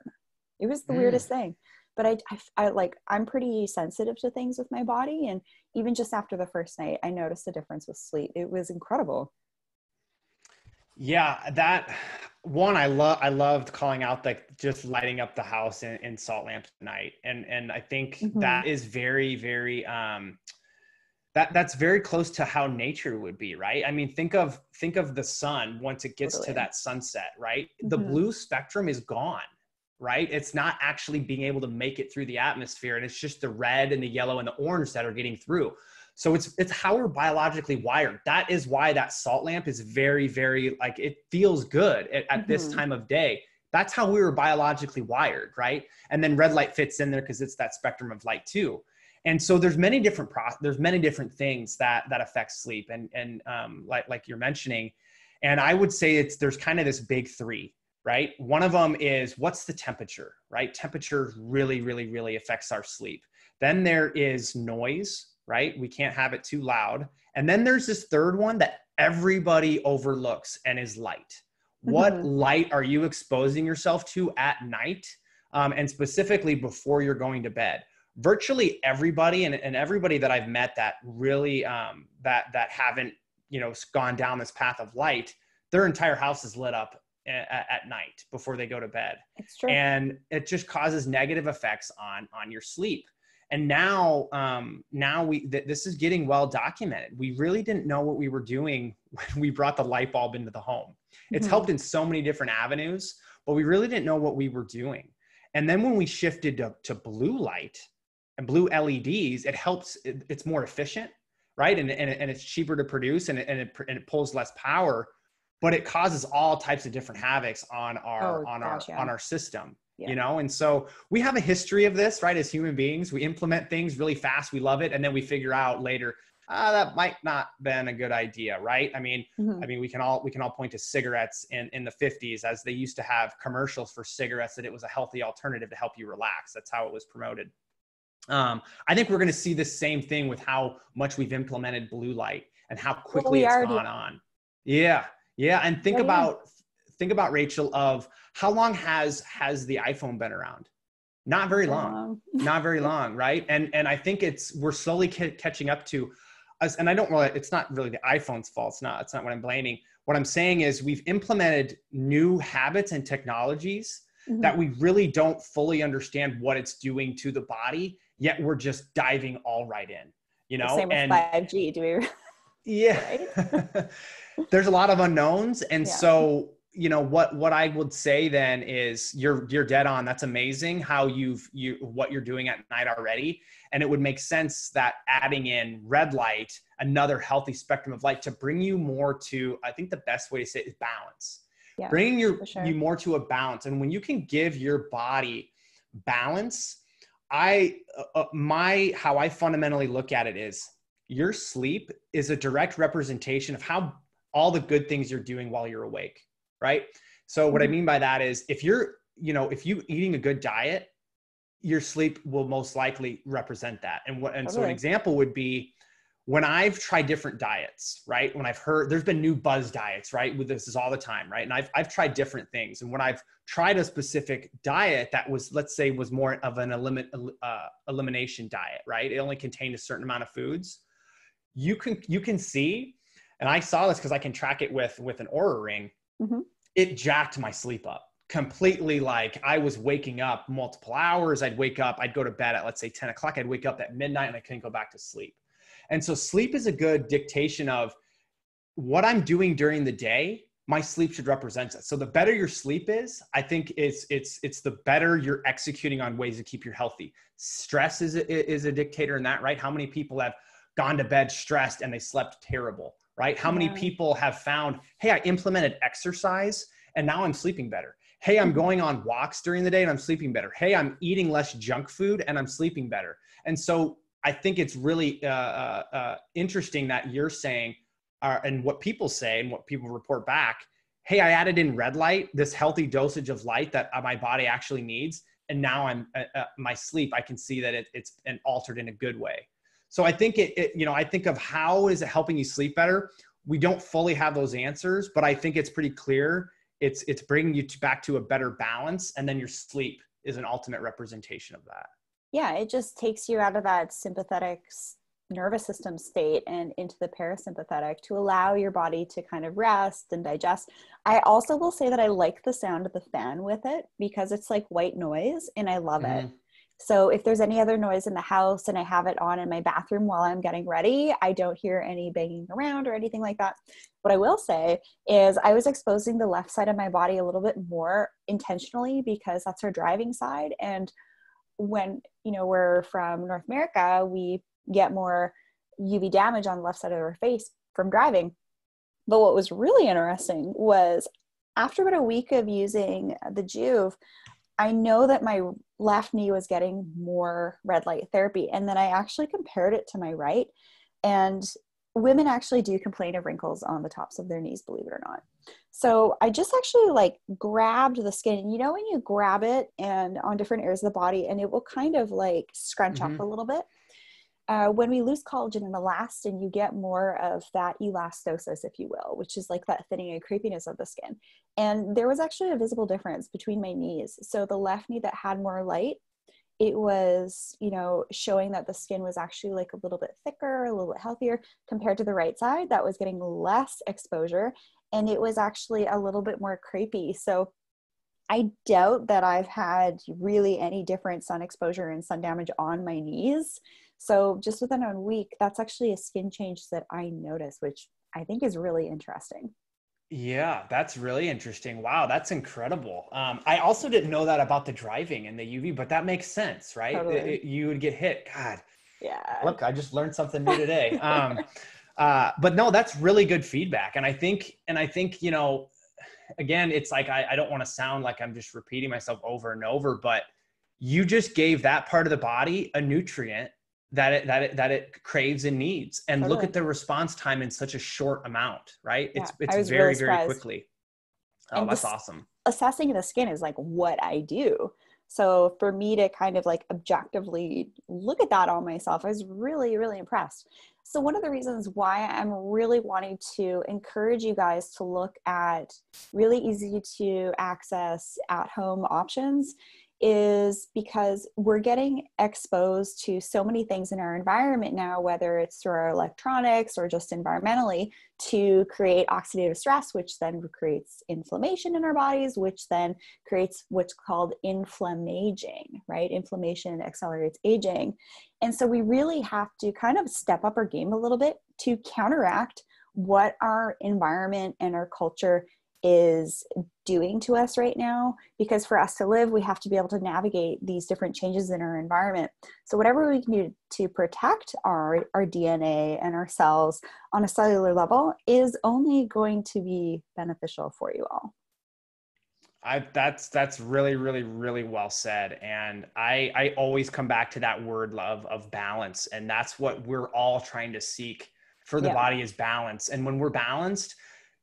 It was the mm. weirdest thing but I, I, I, like i'm pretty sensitive to things with my body and even just after the first night i noticed a difference with sleep it was incredible yeah that one i love i loved calling out like just lighting up the house in, in salt lamps at night and and i think mm-hmm. that is very very um that that's very close to how nature would be right i mean think of think of the sun once it gets totally. to that sunset right mm-hmm. the blue spectrum is gone right? It's not actually being able to make it through the atmosphere, and it's just the red and the yellow and the orange that are getting through. So it's it's how we're biologically wired. That is why that salt lamp is very very like it feels good at, at mm-hmm. this time of day. That's how we were biologically wired, right? And then red light fits in there because it's that spectrum of light too. And so there's many different pro- there's many different things that that affect sleep and and um, like like you're mentioning. And I would say it's there's kind of this big three right? One of them is what's the temperature, right? Temperature really, really, really affects our sleep. Then there is noise, right? We can't have it too loud. And then there's this third one that everybody overlooks and is light. What mm-hmm. light are you exposing yourself to at night? Um, and specifically before you're going to bed? Virtually everybody and, and everybody that I've met that really um, that that haven't you know gone down this path of light, their entire house is lit up at, at night before they go to bed. It's true. And it just causes negative effects on on your sleep. And now, um, now we th- this is getting well documented. We really didn't know what we were doing when we brought the light bulb into the home. It's mm-hmm. helped in so many different avenues, but we really didn't know what we were doing. And then when we shifted to, to blue light and blue LEDs, it helps. It, it's more efficient, right? And, and, and it's cheaper to produce, and it, and it, and it pulls less power but it causes all types of different havocs on our Oh, on gosh, our yeah. on our system Yeah. you know? And so we have a history of this right as human beings. We implement things really fast. We love it. And then we figure out later ah, that might not been a good idea right? I mean Mhm. i mean we can all we can all point to cigarettes in in the 50s as they used to have commercials for cigarettes that it was a healthy alternative to help you relax. That's how it was promoted. Um, i think we're going to see the same thing with how much we've implemented blue light and how quickly we it's already- gone on. Yeah yeah and think Yeah, yeah. about think about rachel of how long has has the iphone been around not very long Um, not very long right and and i think it's we're slowly ca- catching up to us and i don't really it's not really the iphone's fault it's not it's not what i'm blaming what i'm saying is we've implemented new habits and technologies mhm. that we really don't fully understand what it's doing to the body yet we're just diving all right in you know Same with and 5G. Do we? yeah there's a lot of unknowns. And Yeah. so you know what what i would say then is you're you're dead on. That's amazing how you've you what you're doing at night already. And it would make sense that adding in red light another healthy spectrum of light to bring you more to i think the best way to say it is balance. Yeah, bringing your sure. you more to a balance. And when you can give your body balance i uh, uh, my how i fundamentally look at it is your sleep is a direct representation of how all the good things you're doing while you're awake right so what i Mhm. mean by that is if you're you know if you eating a good diet your sleep will most likely represent that and what and so an example would be when I've tried different diets, right? When I've heard there's been new buzz diets, right? With this is all the time, right? And I've I've tried different things. And when I've tried a specific diet that was, let's say, was more of an elimin, uh, elimination diet, right? It only contained a certain amount of foods. You can you can see, and I saw this because I can track it with with an Oura ring. Mhm. It jacked my sleep up completely. Like I was waking up multiple hours. I'd wake up. I'd go to bed at let's say ten o'clock. I'd wake up at midnight and I couldn't go back to sleep. And so sleep is a good dictation of what I'm doing during the day. My sleep should represent that. So the better your sleep is, I think it's it's it's the better you're executing on ways to keep you healthy. Stress is a, is a dictator in that, right? How many people have gone to bed stressed and they slept terrible, right? How many people have found, hey, I implemented exercise and now I'm sleeping better. Hey, I'm going on walks during the day and I'm sleeping better. Hey, I'm eating less junk food and I'm sleeping better. And so I think it's really uh, uh, uh, interesting that you're saying, uh, and what people say and what people report back. Hey, I added in red light, this healthy dosage of light that uh, my body actually needs, and now I'm uh, my sleep. I can see that it, it's been altered in a good way. So I think it, it, you know, I think of how is it helping you sleep better. We don't fully have those answers, but I think it's pretty clear. It's it's bringing you to, back to a better balance, and then your sleep is an ultimate representation of that. yeah it just takes you out of that sympathetic nervous system state and into the parasympathetic to allow your body to kind of rest and digest i also will say that i like the sound of the fan with it because it's like white noise and i love it Mhm. So if there's any other noise in the house and i have it on in my bathroom while i'm getting ready i don't hear any banging around or anything like that. What i will say is i was exposing the left side of my body a little bit more intentionally because that's our driving side. And when you know we're from north america we get more uv damage on the left side of our face from driving. But what was really interesting was after about a week of using the Joovv i know that my left knee was getting more red light therapy and then i actually compared it to my right and women actually do complain of wrinkles on the tops of their knees believe it or not so i just actually like grabbed the skin you know when you grab it and on different areas of the body and it will kind of like scrunch Mhm. up a little bit uh, when we lose collagen and elastin you get more of that elastosis if you will which is like that thinning and creepiness of the skin. And there was actually a visible difference between my knees. So the left knee that had more light it was you know showing that the skin was actually like a little bit thicker a little bit healthier compared to the right side that was getting less exposure. And it was actually a little bit more creepy. so i doubt that i've had really any different sun exposure and sun damage on my knees so just within a week that's actually a skin change that i noticed which i think is really interesting Yeah, that's really interesting. Wow, that's incredible. Um, I also didn't know that about the driving and the UV, but that makes sense, right? Totally. It- it- you would get hit. God, yeah look, I just learned something new today. Um, uh, but no, that's really good feedback. And I think, and I think, you know, again, it's like, I, I don't want to sound like I'm just repeating myself over and over, but you just gave that part of the body a nutrient that it that it that it craves and needs and totally. look at the response time in such a short amount right? Yeah, it's it's very really very quickly. Oh and that's awesome. assessing the skin is like what i do. So for me to kind of like objectively look at that on myself i was really really impressed. So one of the reasons why i'm really wanting to encourage you guys to look at really easy to access at home options is because we're getting exposed to so many things in our environment now, whether it's through our electronics or just environmentally, to create oxidative stress, which then creates inflammation in our bodies, which then creates what's called inflammaging, right? Inflammation accelerates aging. And so we really have to kind of step up our game a little bit to counteract what our environment and our culture is doing to us right now because for us to live we have to be able to navigate these different changes in our environment. So whatever we can do to protect our our dna and our cells on a cellular level is only going to be beneficial for you all. I, that's that's really really really well said. And i i always come back to that word love of balance. And that's what we're all trying to seek for the yeah. body is balance. And when we're balanced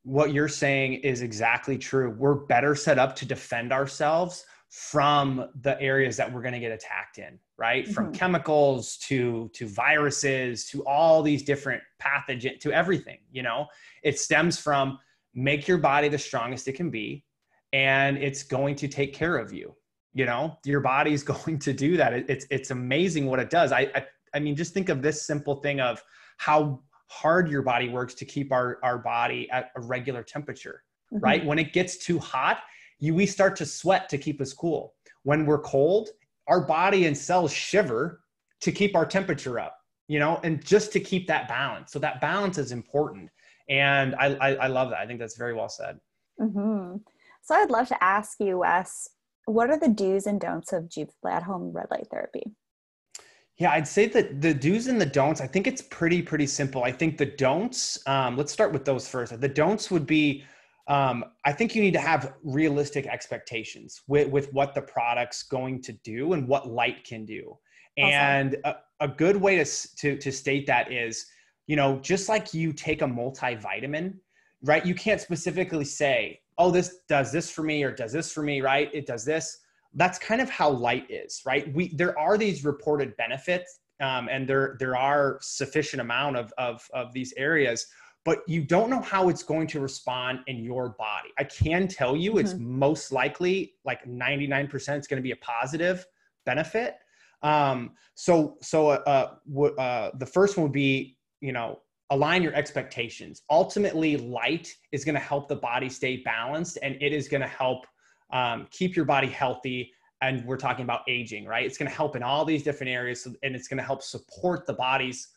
what you're saying is exactly true. We're better set up to defend ourselves from the areas that we're going to get attacked in, right? Mm-hmm. From chemicals to to viruses to all these different pathogen to everything, you know. It stems from make your body the strongest it can be and it's going to take care of you. You know, your body's going to do that. It, it's it's amazing what it does. I, I I mean just think of this simple thing of how hard your body works to keep our, our body at a regular temperature, mm-hmm. right? When it gets too hot, you, we start to sweat to keep us cool. When we're cold, our body and cells shiver to keep our temperature up, you know, and just to keep that balance. So that balance is important. And I, I, I love that. I think that's very well said. Mm-hmm. So I'd love to ask you, Wes, what are the do's and don'ts of at home red light therapy? Yeah, I'd say that the do's and the don'ts, I think it's pretty, pretty simple. I think the don'ts, um, let's start with those first. The don'ts would be, um, I think you need to have realistic expectations with, with what the product's going to do and what light can do. Awesome. And a, a good way to, to, to state that is, you know, just like you take a multivitamin, right? You can't specifically say, oh, this does this for me or does this for me, right? It does this that's kind of how light is, right? We there are these reported benefits, um, and there there are sufficient amount of, of of these areas, but you don't know how it's going to respond in your body. I can tell you, it's mm-hmm. most likely like ninety nine percent. It's going to be a positive benefit. Um, so so uh, w- uh, the first one would be you know align your expectations. Ultimately, light is going to help the body stay balanced, and it is going to help um, keep your body healthy and we're talking about aging right? It's going to help in all these different areas and it's going to help support the body's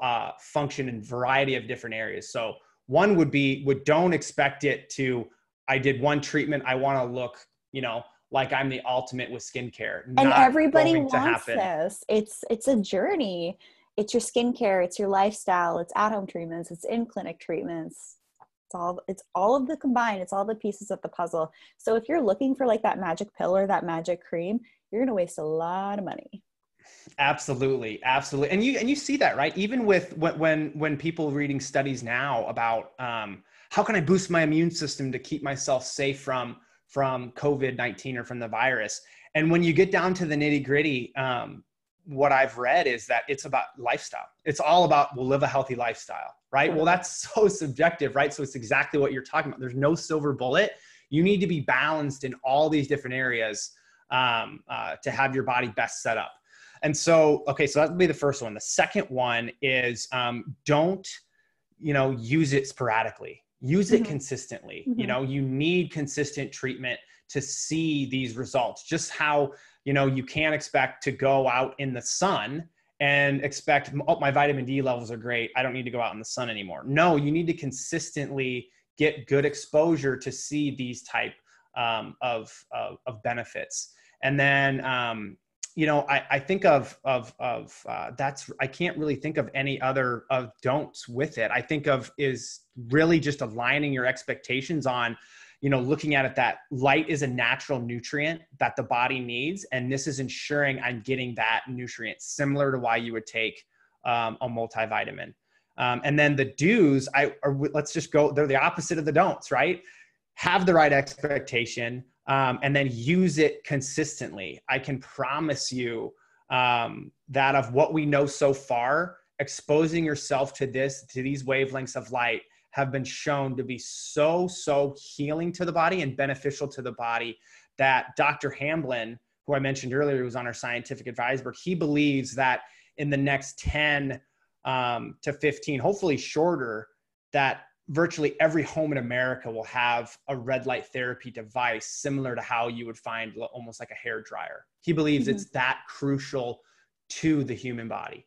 uh, function in variety of different areas. So one would be would don't expect it to i did one treatment i want to look you know like i'm the ultimate with skincare. And everybody wants this. It's it's a journey. It's your skincare it's your lifestyle it's at home treatments it's in clinic treatments it's all it's all of the combined it's all the pieces of the puzzle. So if you're looking for like that magic pill or that magic cream you're going to waste a lot of money. Absolutely absolutely. And you and you see that right? Even with when when, when people reading studies now about um, how can i boost my immune system to keep myself safe from from covid-19 or from the virus? And when you get down to the nitty gritty um, what I've read is that it's about lifestyle. It's all about we'll live a healthy lifestyle, right? Well, that's so subjective, right? So it's exactly what you're talking about. There's no silver bullet. You need to be balanced in all these different areas um, uh, to have your body best set up. And so, okay, so that would be the first one. The second one is um, don't, you know, use it sporadically. Use it mm-hmm. consistently. Mm-hmm. You know, you need consistent treatment to see these results. Just how you know you can't expect to go out in the sun and expect oh my vitamin d levels are great. I don't need to go out in the sun anymore. No you need to consistently get good exposure to see these type um, of, of, of benefits. And then um, you know, I, I think of of of uh, that's I can't really think of any other of don'ts with it. I think of is really just aligning your expectations on, you know, looking at it that light is a natural nutrient that the body needs, and this is ensuring I'm getting that nutrient, similar to why you would take um, a multivitamin. Um, and then the do's, I or let's just go. They're the opposite of the don'ts, right? Have the right expectation um, and then use it consistently. I can promise you um, that of what we know so far, exposing yourself to this, to these wavelengths of light, have been shown to be so, so healing to the body and beneficial to the body that Dr. Hamblin, who I mentioned earlier, who was on our scientific advisor, he believes that in the next 10 um, to 15, hopefully shorter, that virtually every home in America will have a red light therapy device similar to how you would find almost like a hair dryer. He believes mm-hmm. it's that crucial to the human body.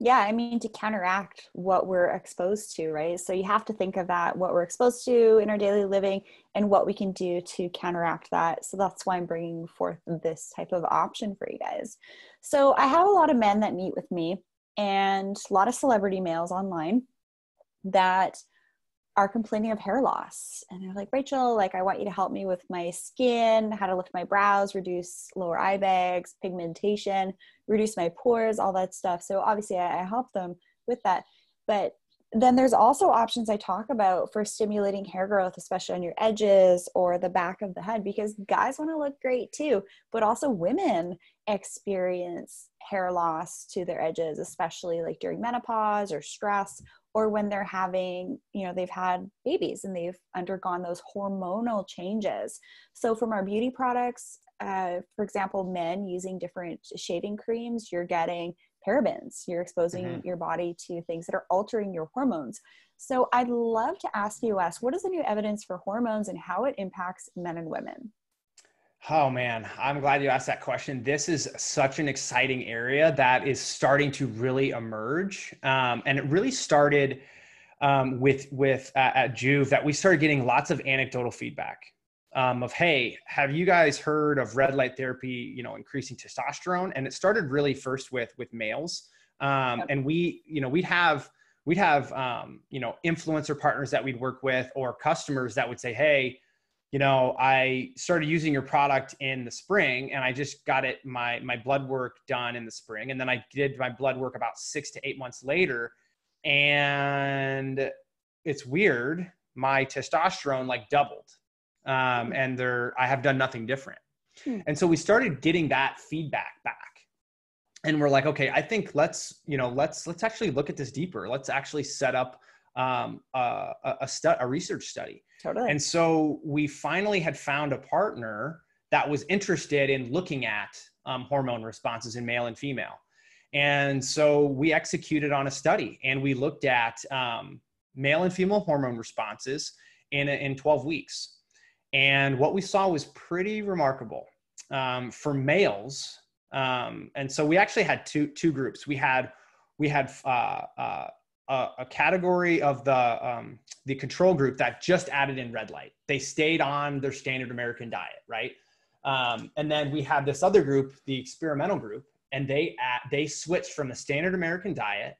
Yeah, I mean, to counteract what we're exposed to, right? So you have to think of that, what we're exposed to in our daily living, and what we can do to counteract that. So that's why I'm bringing forth this type of option for you guys. So I have a lot of men that meet with me and a lot of celebrity males online that are complaining of hair loss. And they're like rachel like i want you to help me with my skin how to lift my brows reduce lower eye bags pigmentation reduce my pores all that stuff. So obviously i, I help them with that. But then there's also options I talk about for stimulating hair growth, especially on your edges or the back of the head, because guys want to look great too, but also women experience hair loss to their edges, especially like during menopause or stress or when they're having, you know, they've had babies and they've undergone those hormonal changes. So, from our beauty products, uh, for example, men using different shaving creams, you're getting parabens, you're exposing mm-hmm. your body to things that are altering your hormones. So, I'd love to ask you, Wes, what is the new evidence for hormones and how it impacts men and women? Oh man, I'm glad you asked that question. This is such an exciting area that is starting to really emerge, um, and it really started um, with with uh, at Joovv that we started getting lots of anecdotal feedback um, of hey, have you guys heard of red light therapy? You know, increasing testosterone, and it started really first with with males, um, and we you know we'd have we'd have um, you know influencer partners that we'd work with or customers that would say hey you know, I started using your product in the spring and I just got it my my blood work done in the spring and then I did my blood work about 6 to 8 months later and it's weird my testosterone like doubled um, and there I have done nothing different. Hmm. And so we started getting that feedback back. And we're like, okay, I think let's, you know, let's let's actually look at this deeper. Let's actually set up um, a, a, stu- a research study. Totally. And so we finally had found a partner that was interested in looking at um, hormone responses in male and female. And so we executed on a study and we looked at um, male and female hormone responses in, in 12 weeks. And what we saw was pretty remarkable. Um, for males, um, and so we actually had two, two groups. We had, we had uh, uh, a, a category of the um, the control group that just added in red light. They stayed on their standard American diet, right? Um, and then we had this other group, the experimental group, and they at, they switched from the standard American diet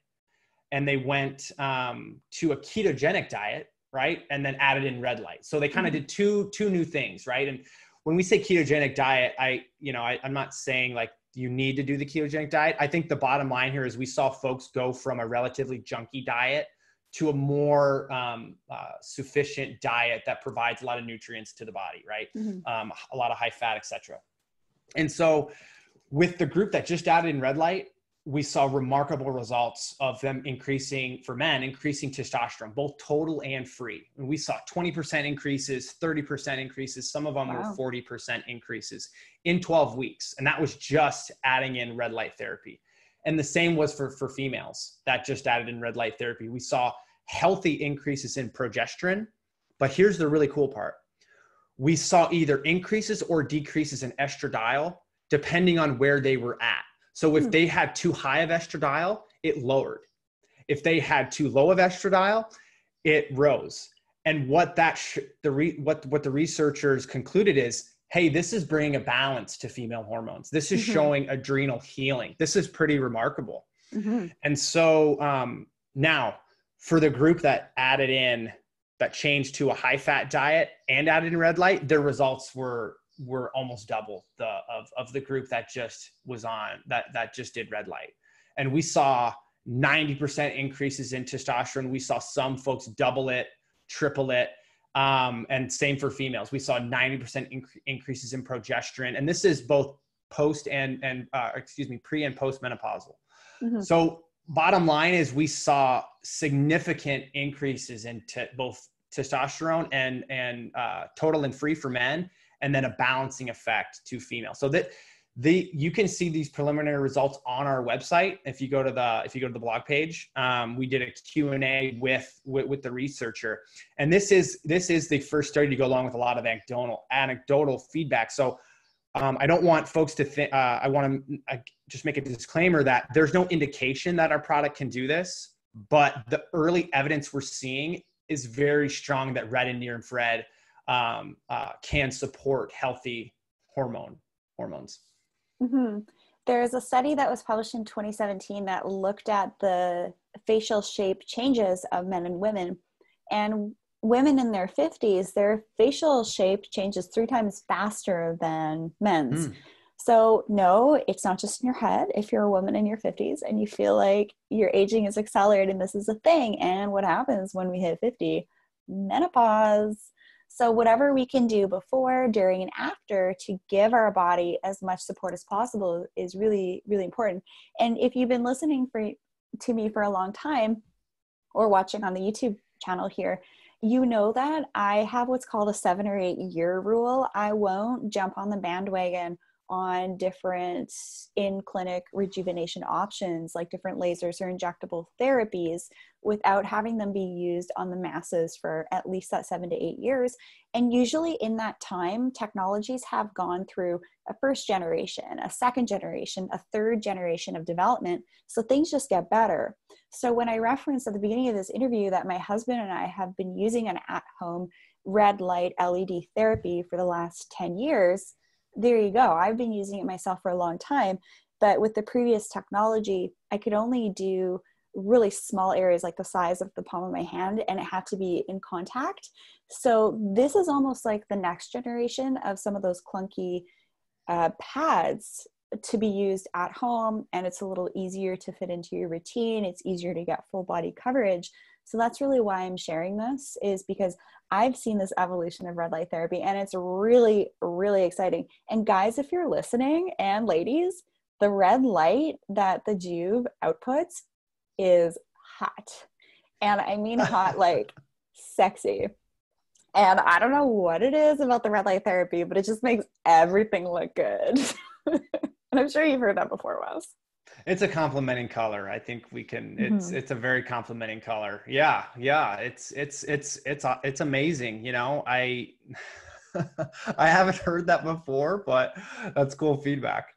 and they went um, to a ketogenic diet, right? And then added in red light. So they kind of mm-hmm. did two two new things, right? And when we say ketogenic diet, I you know I, I'm not saying like you need to do the ketogenic diet. I think the bottom line here is we saw folks go from a relatively junky diet to a more um, uh, sufficient diet that provides a lot of nutrients to the body, right? Mm-hmm. Um, a lot of high fat, etc. And so, with the group that just added in red light, we saw remarkable results of them increasing for men, increasing testosterone, both total and free. And we saw 20% increases, 30% increases. Some of them wow. were 40% increases in 12 weeks. And that was just adding in red light therapy. And the same was for, for females that just added in red light therapy. We saw healthy increases in progesterone. But here's the really cool part we saw either increases or decreases in estradiol depending on where they were at. So if hmm. they had too high of estradiol, it lowered. If they had too low of estradiol, it rose. And what that sh- the re- what what the researchers concluded is hey, this is bringing a balance to female hormones. This is mm-hmm. showing adrenal healing. This is pretty remarkable. Mm-hmm. And so um, now for the group that added in, that changed to a high fat diet and added in red light, their results were were almost double the of, of the group that just was on that that just did red light. And we saw 90% increases in testosterone. We saw some folks double it, triple it. Um, and same for females. We saw 90% inc- increases in progesterone. And this is both post and, and uh, excuse me, pre and post menopausal. Mm-hmm. So bottom line is we saw significant increases in t- both testosterone and, and uh, total and free for men, and then a balancing effect to females. So that the you can see these preliminary results on our website. If you go to the if you go to the blog page um, we did a q&a with, with, with the researcher. And this is this is the first study to go along with a lot of anecdotal anecdotal feedback. So um, i don't want folks to think uh, i want to just make a disclaimer that there's no indication that our product can do this but the early evidence we're seeing is very strong that red and near infrared um, uh, can support healthy hormone hormones Mm-hmm. There's a study that was published in 2017 that looked at the facial shape changes of men and women. And women in their 50s, their facial shape changes three times faster than men's. Mm. So, no, it's not just in your head. If you're a woman in your 50s and you feel like your aging is accelerating, this is a thing. And what happens when we hit 50? Menopause. So, whatever we can do before, during, and after to give our body as much support as possible is really, really important. And if you've been listening for, to me for a long time or watching on the YouTube channel here, you know that I have what's called a seven or eight year rule. I won't jump on the bandwagon on different in clinic rejuvenation options like different lasers or injectable therapies without having them be used on the masses for at least that seven to eight years. And usually in that time, technologies have gone through a first generation, a second generation, a third generation of development. So things just get better. So when I referenced at the beginning of this interview that my husband and I have been using an at home red light LED therapy for the last 10 years, there you go. I've been using it myself for a long time. But with the previous technology, I could only do really small areas like the size of the palm of my hand and it had to be in contact. So this is almost like the next generation of some of those clunky uh, pads to be used at home and it's a little easier to fit into your routine. It's easier to get full body coverage. So that's really why I'm sharing this is because I've seen this evolution of red light therapy and it's really, really exciting. And guys, if you're listening and ladies, the red light that the Joovv outputs is hot. And I mean hot like sexy. And I don't know what it is about the red light therapy, but it just makes everything look good. and I'm sure you've heard that before, Wes. It's a complementing color. I think we can. It's mm-hmm. it's a very complementing color. Yeah, yeah. It's it's it's it's uh, it's amazing. You know, I I haven't heard that before, but that's cool feedback.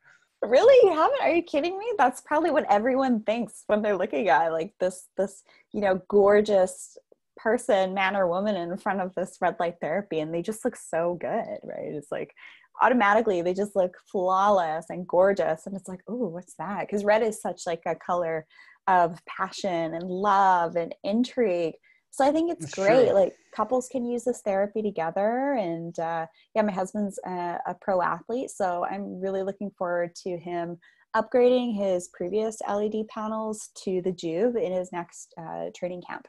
Really, you haven't? Are you kidding me? That's probably what everyone thinks when they're looking at like this this you know gorgeous person, man or woman, in front of this red light therapy, and they just look so good, right? It's like automatically they just look flawless and gorgeous and it's like oh what's that? Because red is such like a color of passion and love and intrigue. So i think it's great sure. like couples can use this therapy together and uh, yeah my husband's a, a pro athlete so i'm really looking forward to him upgrading his previous led panels to the Joovv in his next uh, training camp.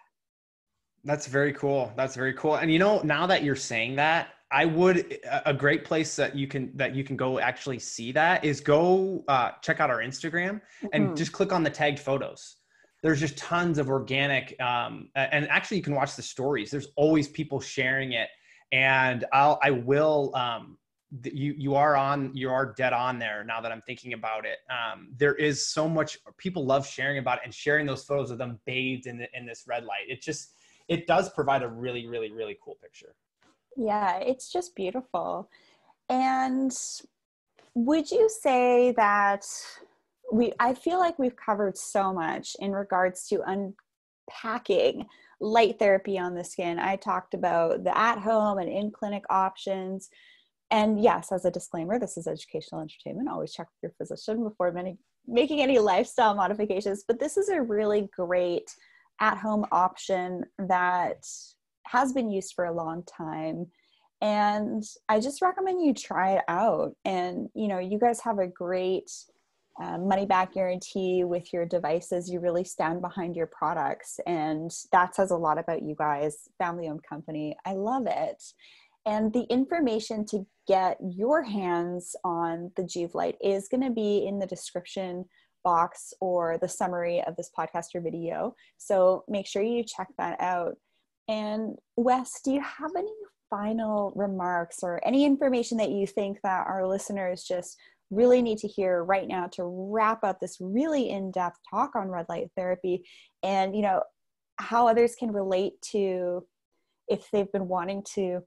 That's very cool. That's very cool. And you know now that you're saying that I would a great place that you can that you can go actually see that is go uh, check out our Instagram mm-hmm. and just click on the tagged photos. There's just tons of organic, um, and actually you can watch the stories. There's always people sharing it, and I'll I will. Um, you you are on you are dead on there now that I'm thinking about it. Um, there is so much people love sharing about it and sharing those photos of them bathed in the, in this red light. It just it does provide a really really really cool picture. Yeah, it's just beautiful. And would you say that we I feel like we've covered so much in regards to unpacking light therapy on the skin. I talked about the at home and in clinic options. and yes, as a disclaimer, this is educational entertainment. Always check with your physician before many, making any lifestyle modifications. But this is a really great at home option that has been used for a long time. And I just recommend you try it out. And, you know, you guys have a great uh, money back guarantee with your devices. You really stand behind your products. And that says a lot about you guys, family owned company. I love it. And the information to get your hands on the Joovv Light is going to be in the description box or the summary of this podcast or video. So make sure you check that out. And Wes, do you have any final remarks or any information that you think that our listeners just really need to hear right now to wrap up this really in-depth talk on red light therapy and you know how others can relate to if they've been wanting to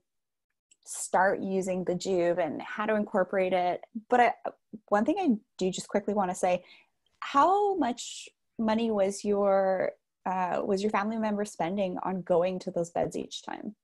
start using the Joovv and how to incorporate it. But I, one thing I do just quickly want to say, how much money was your uh, was your family member spending on going to those beds each time?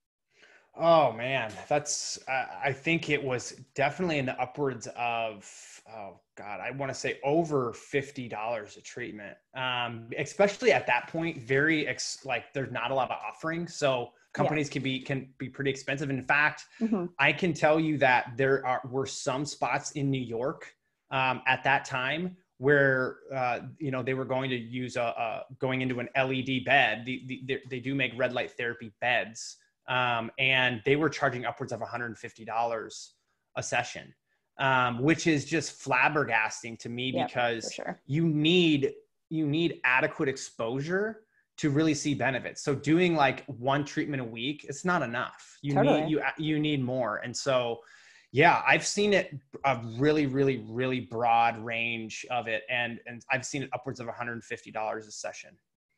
Oh man, that's uh, I think it was definitely in the upwards of oh god, I want to say over fifty dollars a treatment. Um, especially at that point, very ex- like there's not a lot of offering, so companies yeah. can be can be pretty expensive. In fact, mm-hmm. I can tell you that there are were some spots in New York um, at that time where uh, you know they were going to use a, a going into an LED bed. The, the, they do make red light therapy beds, um, and they were charging upwards of $150 a session, um, which is just flabbergasting to me because sure. you need you need adequate exposure to really see benefits. So doing like one treatment a week, it's not enough. You totally. need you you need more. And so yeah, I've seen it a really, really, really broad range of it, and and I've seen it upwards of $150 a session.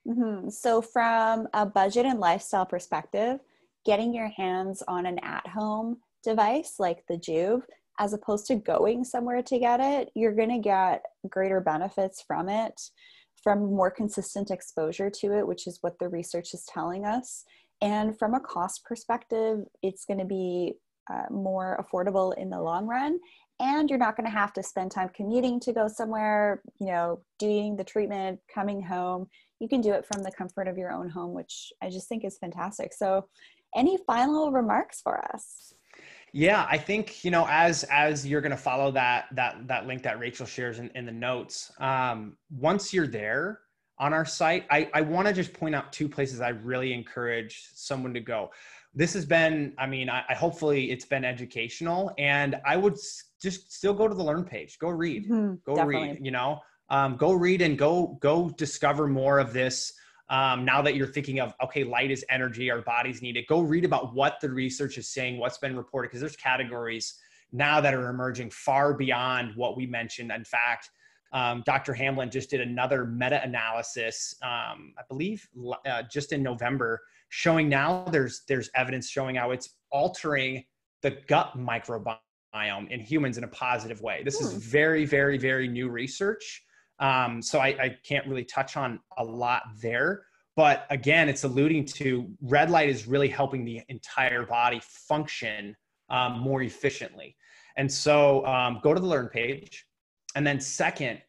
Mm-hmm. So, from a budget and lifestyle perspective, getting your hands on an at-home device like the Joovv, as opposed to going somewhere to get it, you're going to get greater benefits from it from more consistent exposure to it, which is what the research is telling us. And from a cost perspective, it's going to be uh, more affordable in the long run. And you're not going to have to spend time commuting to go somewhere, you know, doing the treatment, coming home. You can do it from the comfort of your own home, which I just think is fantastic. So, any final remarks for us? Yeah, I think you know as as you're going to follow that that that link that Rachel shares in, in the notes. Um, once you're there on our site, I I want to just point out two places I really encourage someone to go. This has been, I mean, I, I hopefully it's been educational, and I would s- just still go to the learn page, go read, mm-hmm, go definitely. read. You know, um, go read and go go discover more of this um, now that you're thinking of okay light is energy our bodies need it go read about what the research is saying what's been reported because there's categories now that are emerging far beyond what we mentioned. In fact um, dr hamblin just did another meta-analysis um, i believe uh, just in november showing now there's there's evidence showing how it's altering the gut microbiome in humans in a positive way this hmm. is very very very new research um, so I, I can't really touch on a lot there. But again, it's alluding to red light is really helping the entire body function um, more efficiently. And so um, go to the learn page. And then, second,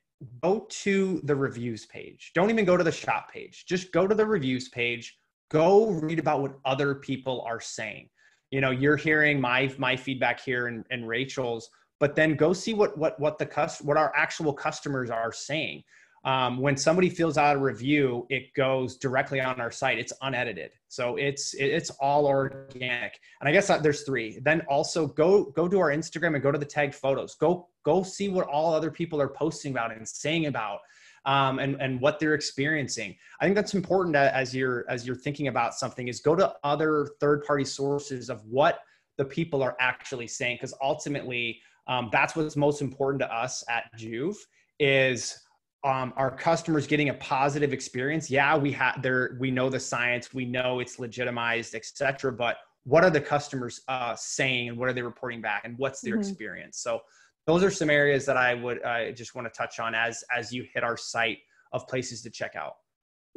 go to the reviews page. Don't even go to the shop page. Just go to the reviews page. Go read about what other people are saying. You know, you're hearing my my feedback here and, and Rachel's but then go see what what what the cus- what our actual customers are saying. Um, when somebody fills out a review, it goes directly on our site. It's unedited, so it's it's all organic. And I guess there's three. Then also go go to our Instagram and go to the tagged photos. Go go see what all other people are posting about and saying about. Um, and and what they're experiencing. I think that's important as you're as you're thinking about something is go to other third party sources of what the people are actually saying because ultimately um, that's what's most important to us at Joovv is um, our customers getting a positive experience. Yeah, we have there, we know the science, we know it's legitimized, etc. But what are the customers uh, saying, and what are they reporting back, and what's their mm-hmm. experience? So those are some areas that I would just want to touch on as as you hit our site of places to check out.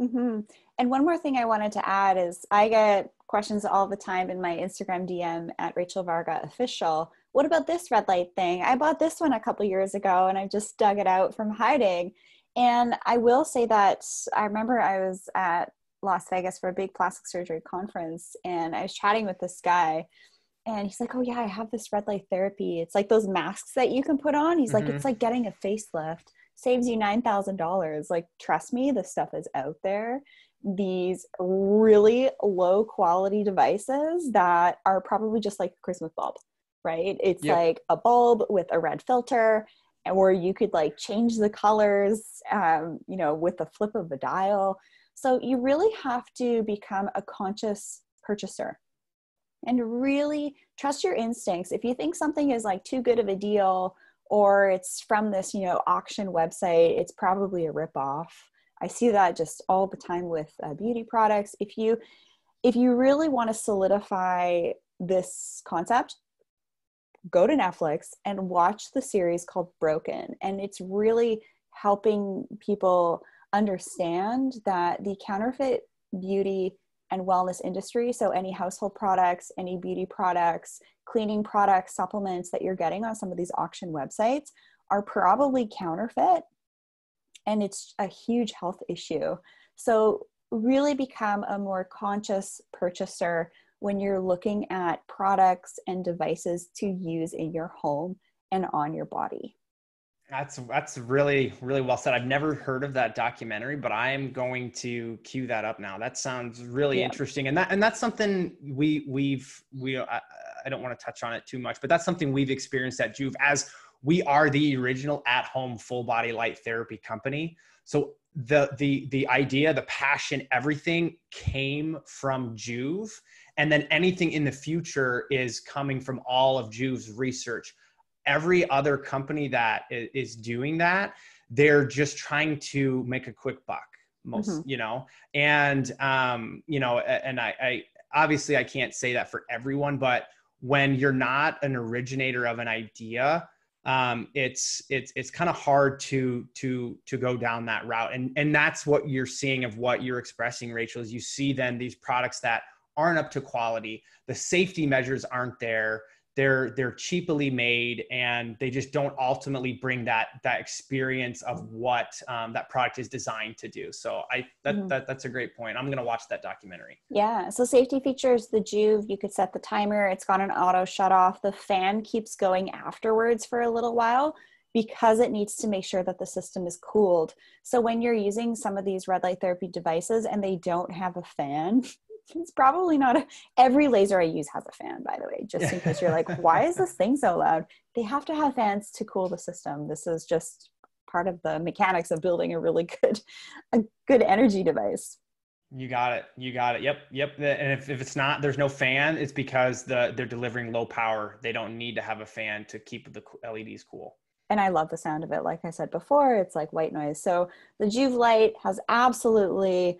Mm-hmm. And one more thing I wanted to add is I get questions all the time in my Instagram DM at Rachel Varga official. What about this red light thing? I bought this one a couple years ago and I just dug it out from hiding. And I will say that I remember I was at Las Vegas for a big plastic surgery conference and I was chatting with this guy and he's like, "Oh yeah, I have this red light therapy. It's like those masks that you can put on." He's mm-hmm. like, "It's like getting a facelift. Saves you $9,000." Like, trust me, the stuff is out there. These really low quality devices that are probably just like a Christmas bulb, right? It's yep. like a bulb with a red filter or you could like change the colors um, you know with the flip of a dial so you really have to become a conscious purchaser and really trust your instincts. If you think something is like too good of a deal or it's from this you know auction website it's probably a ripoff. I see that just all the time with uh, beauty products. If you if you really want to solidify this concept go to Netflix and watch the series called Broken. And it's really helping people understand that the counterfeit beauty and wellness industry, so any household products, any beauty products, cleaning products, supplements that you're getting on some of these auction websites, are probably counterfeit. And it's a huge health issue. So, really become a more conscious purchaser when you're looking at products and devices to use in your home and on your body. That's that's really really well said. I've never heard of that documentary, but I am going to cue that up now. That sounds really yeah. interesting, and that and that's something we we've we I, I don't want to touch on it too much, but that's something we've experienced at Joovv as we are the original at-home full body light therapy company. So the the the idea, the passion, everything came from Joovv, and then anything in the future is coming from all of Joovv's research. Every other company that is doing that, they're just trying to make a quick buck, most mm-hmm. you know, and um, you know, and I, I obviously I can't say that for everyone, but when you're not an originator of an idea, um, it's it's it's kind of hard to to to go down that route and and that's what you're seeing of what you're expressing rachel is you see then these products that aren't up to quality. The safety measures aren't there. They're they're cheaply made, and they just don't ultimately bring that that experience of what um, that product is designed to do. So I that, mm-hmm. that that's a great point. I'm gonna watch that documentary. Yeah. So safety features the Joovv You could set the timer. It's got an auto shut off. The fan keeps going afterwards for a little while because it needs to make sure that the system is cooled. So when you're using some of these red light therapy devices and they don't have a fan, it's probably not a, every laser I use has a fan, by the way, just in case you're like, why is this thing so loud? They have to have fans to cool the system. This is just part of the mechanics of building a really good, a good energy device. You got it. You got it. Yep. Yep. And if, if it's not, there's no fan, it's because the they're delivering low power. They don't need to have a fan to keep the LEDs cool. And I love the sound of it. Like I said before, it's like white noise. So the Joovv light has absolutely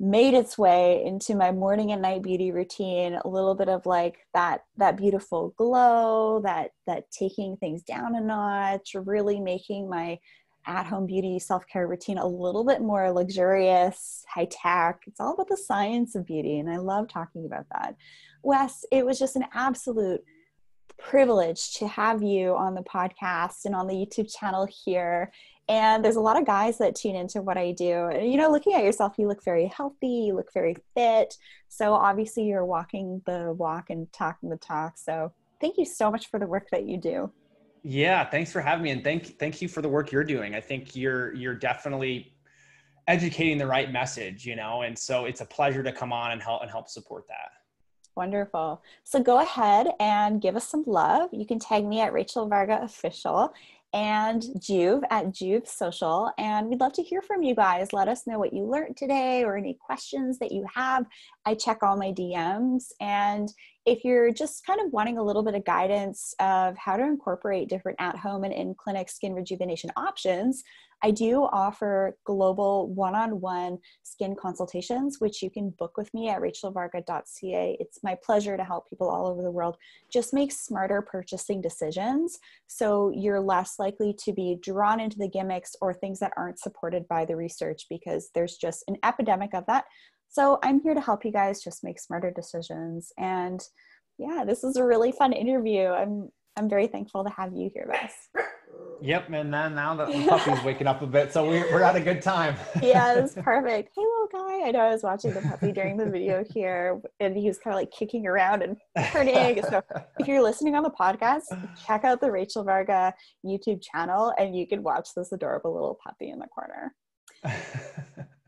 made its way into my morning and night beauty routine a little bit of like that that beautiful glow that that taking things down a notch really making my at home beauty self care routine a little bit more luxurious high tech. It's all about the science of beauty and i love talking about that. Wes it was just an absolute privilege to have you on the podcast and on the youtube channel here and there's a lot of guys that tune into what I do. And, you know, looking at yourself, you look very healthy, you look very fit. So obviously you're walking the walk and talking the talk. So thank you so much for the work that you do. Yeah, thanks for having me and thank thank you for the work you're doing. I think you're you're definitely educating the right message, you know, and so it's a pleasure to come on and help and help support that. Wonderful. So go ahead and give us some love. You can tag me at Rachel Varga Official and Joovv at Joovv Social. And we'd love to hear from you guys. Let us know what you learned today or any questions that you have. I check all my DMs. And if you're just kind of wanting a little bit of guidance of how to incorporate different at home and in clinic skin rejuvenation options, I do offer global one on one skin consultations, which you can book with me at rachelvarga.ca. It's my pleasure to help people all over the world just make smarter purchasing decisions so you're less likely to be drawn into the gimmicks or things that aren't supported by the research because there's just an epidemic of that. So I'm here to help you guys just make smarter decisions. And yeah, this is a really fun interview. I'm I'm very thankful to have you here, Wes. Yep, and then now that the puppy's waking up a bit, so we're, we're at a good time. yeah, it's perfect. Hey, little guy. I know I was watching the puppy during the video here, and he was kind of like kicking around and turning. so if you're listening on the podcast, check out the Rachel Varga YouTube channel, and you can watch this adorable little puppy in the corner.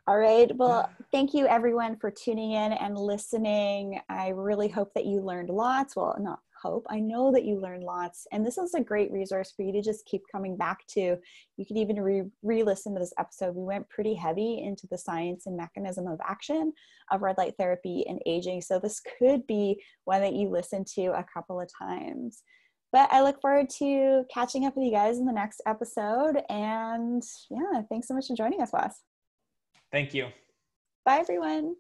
All right. Well, thank you everyone for tuning in and listening. I really hope that you learned lots. Well, not hope. I know that you learned lots, and this is a great resource for you to just keep coming back to. You could even re listen to this episode. We went pretty heavy into the science and mechanism of action of red light therapy and aging. So, this could be one that you listen to a couple of times. But I look forward to catching up with you guys in the next episode. And yeah, thanks so much for joining us, Wes. Thank you. Bye, everyone.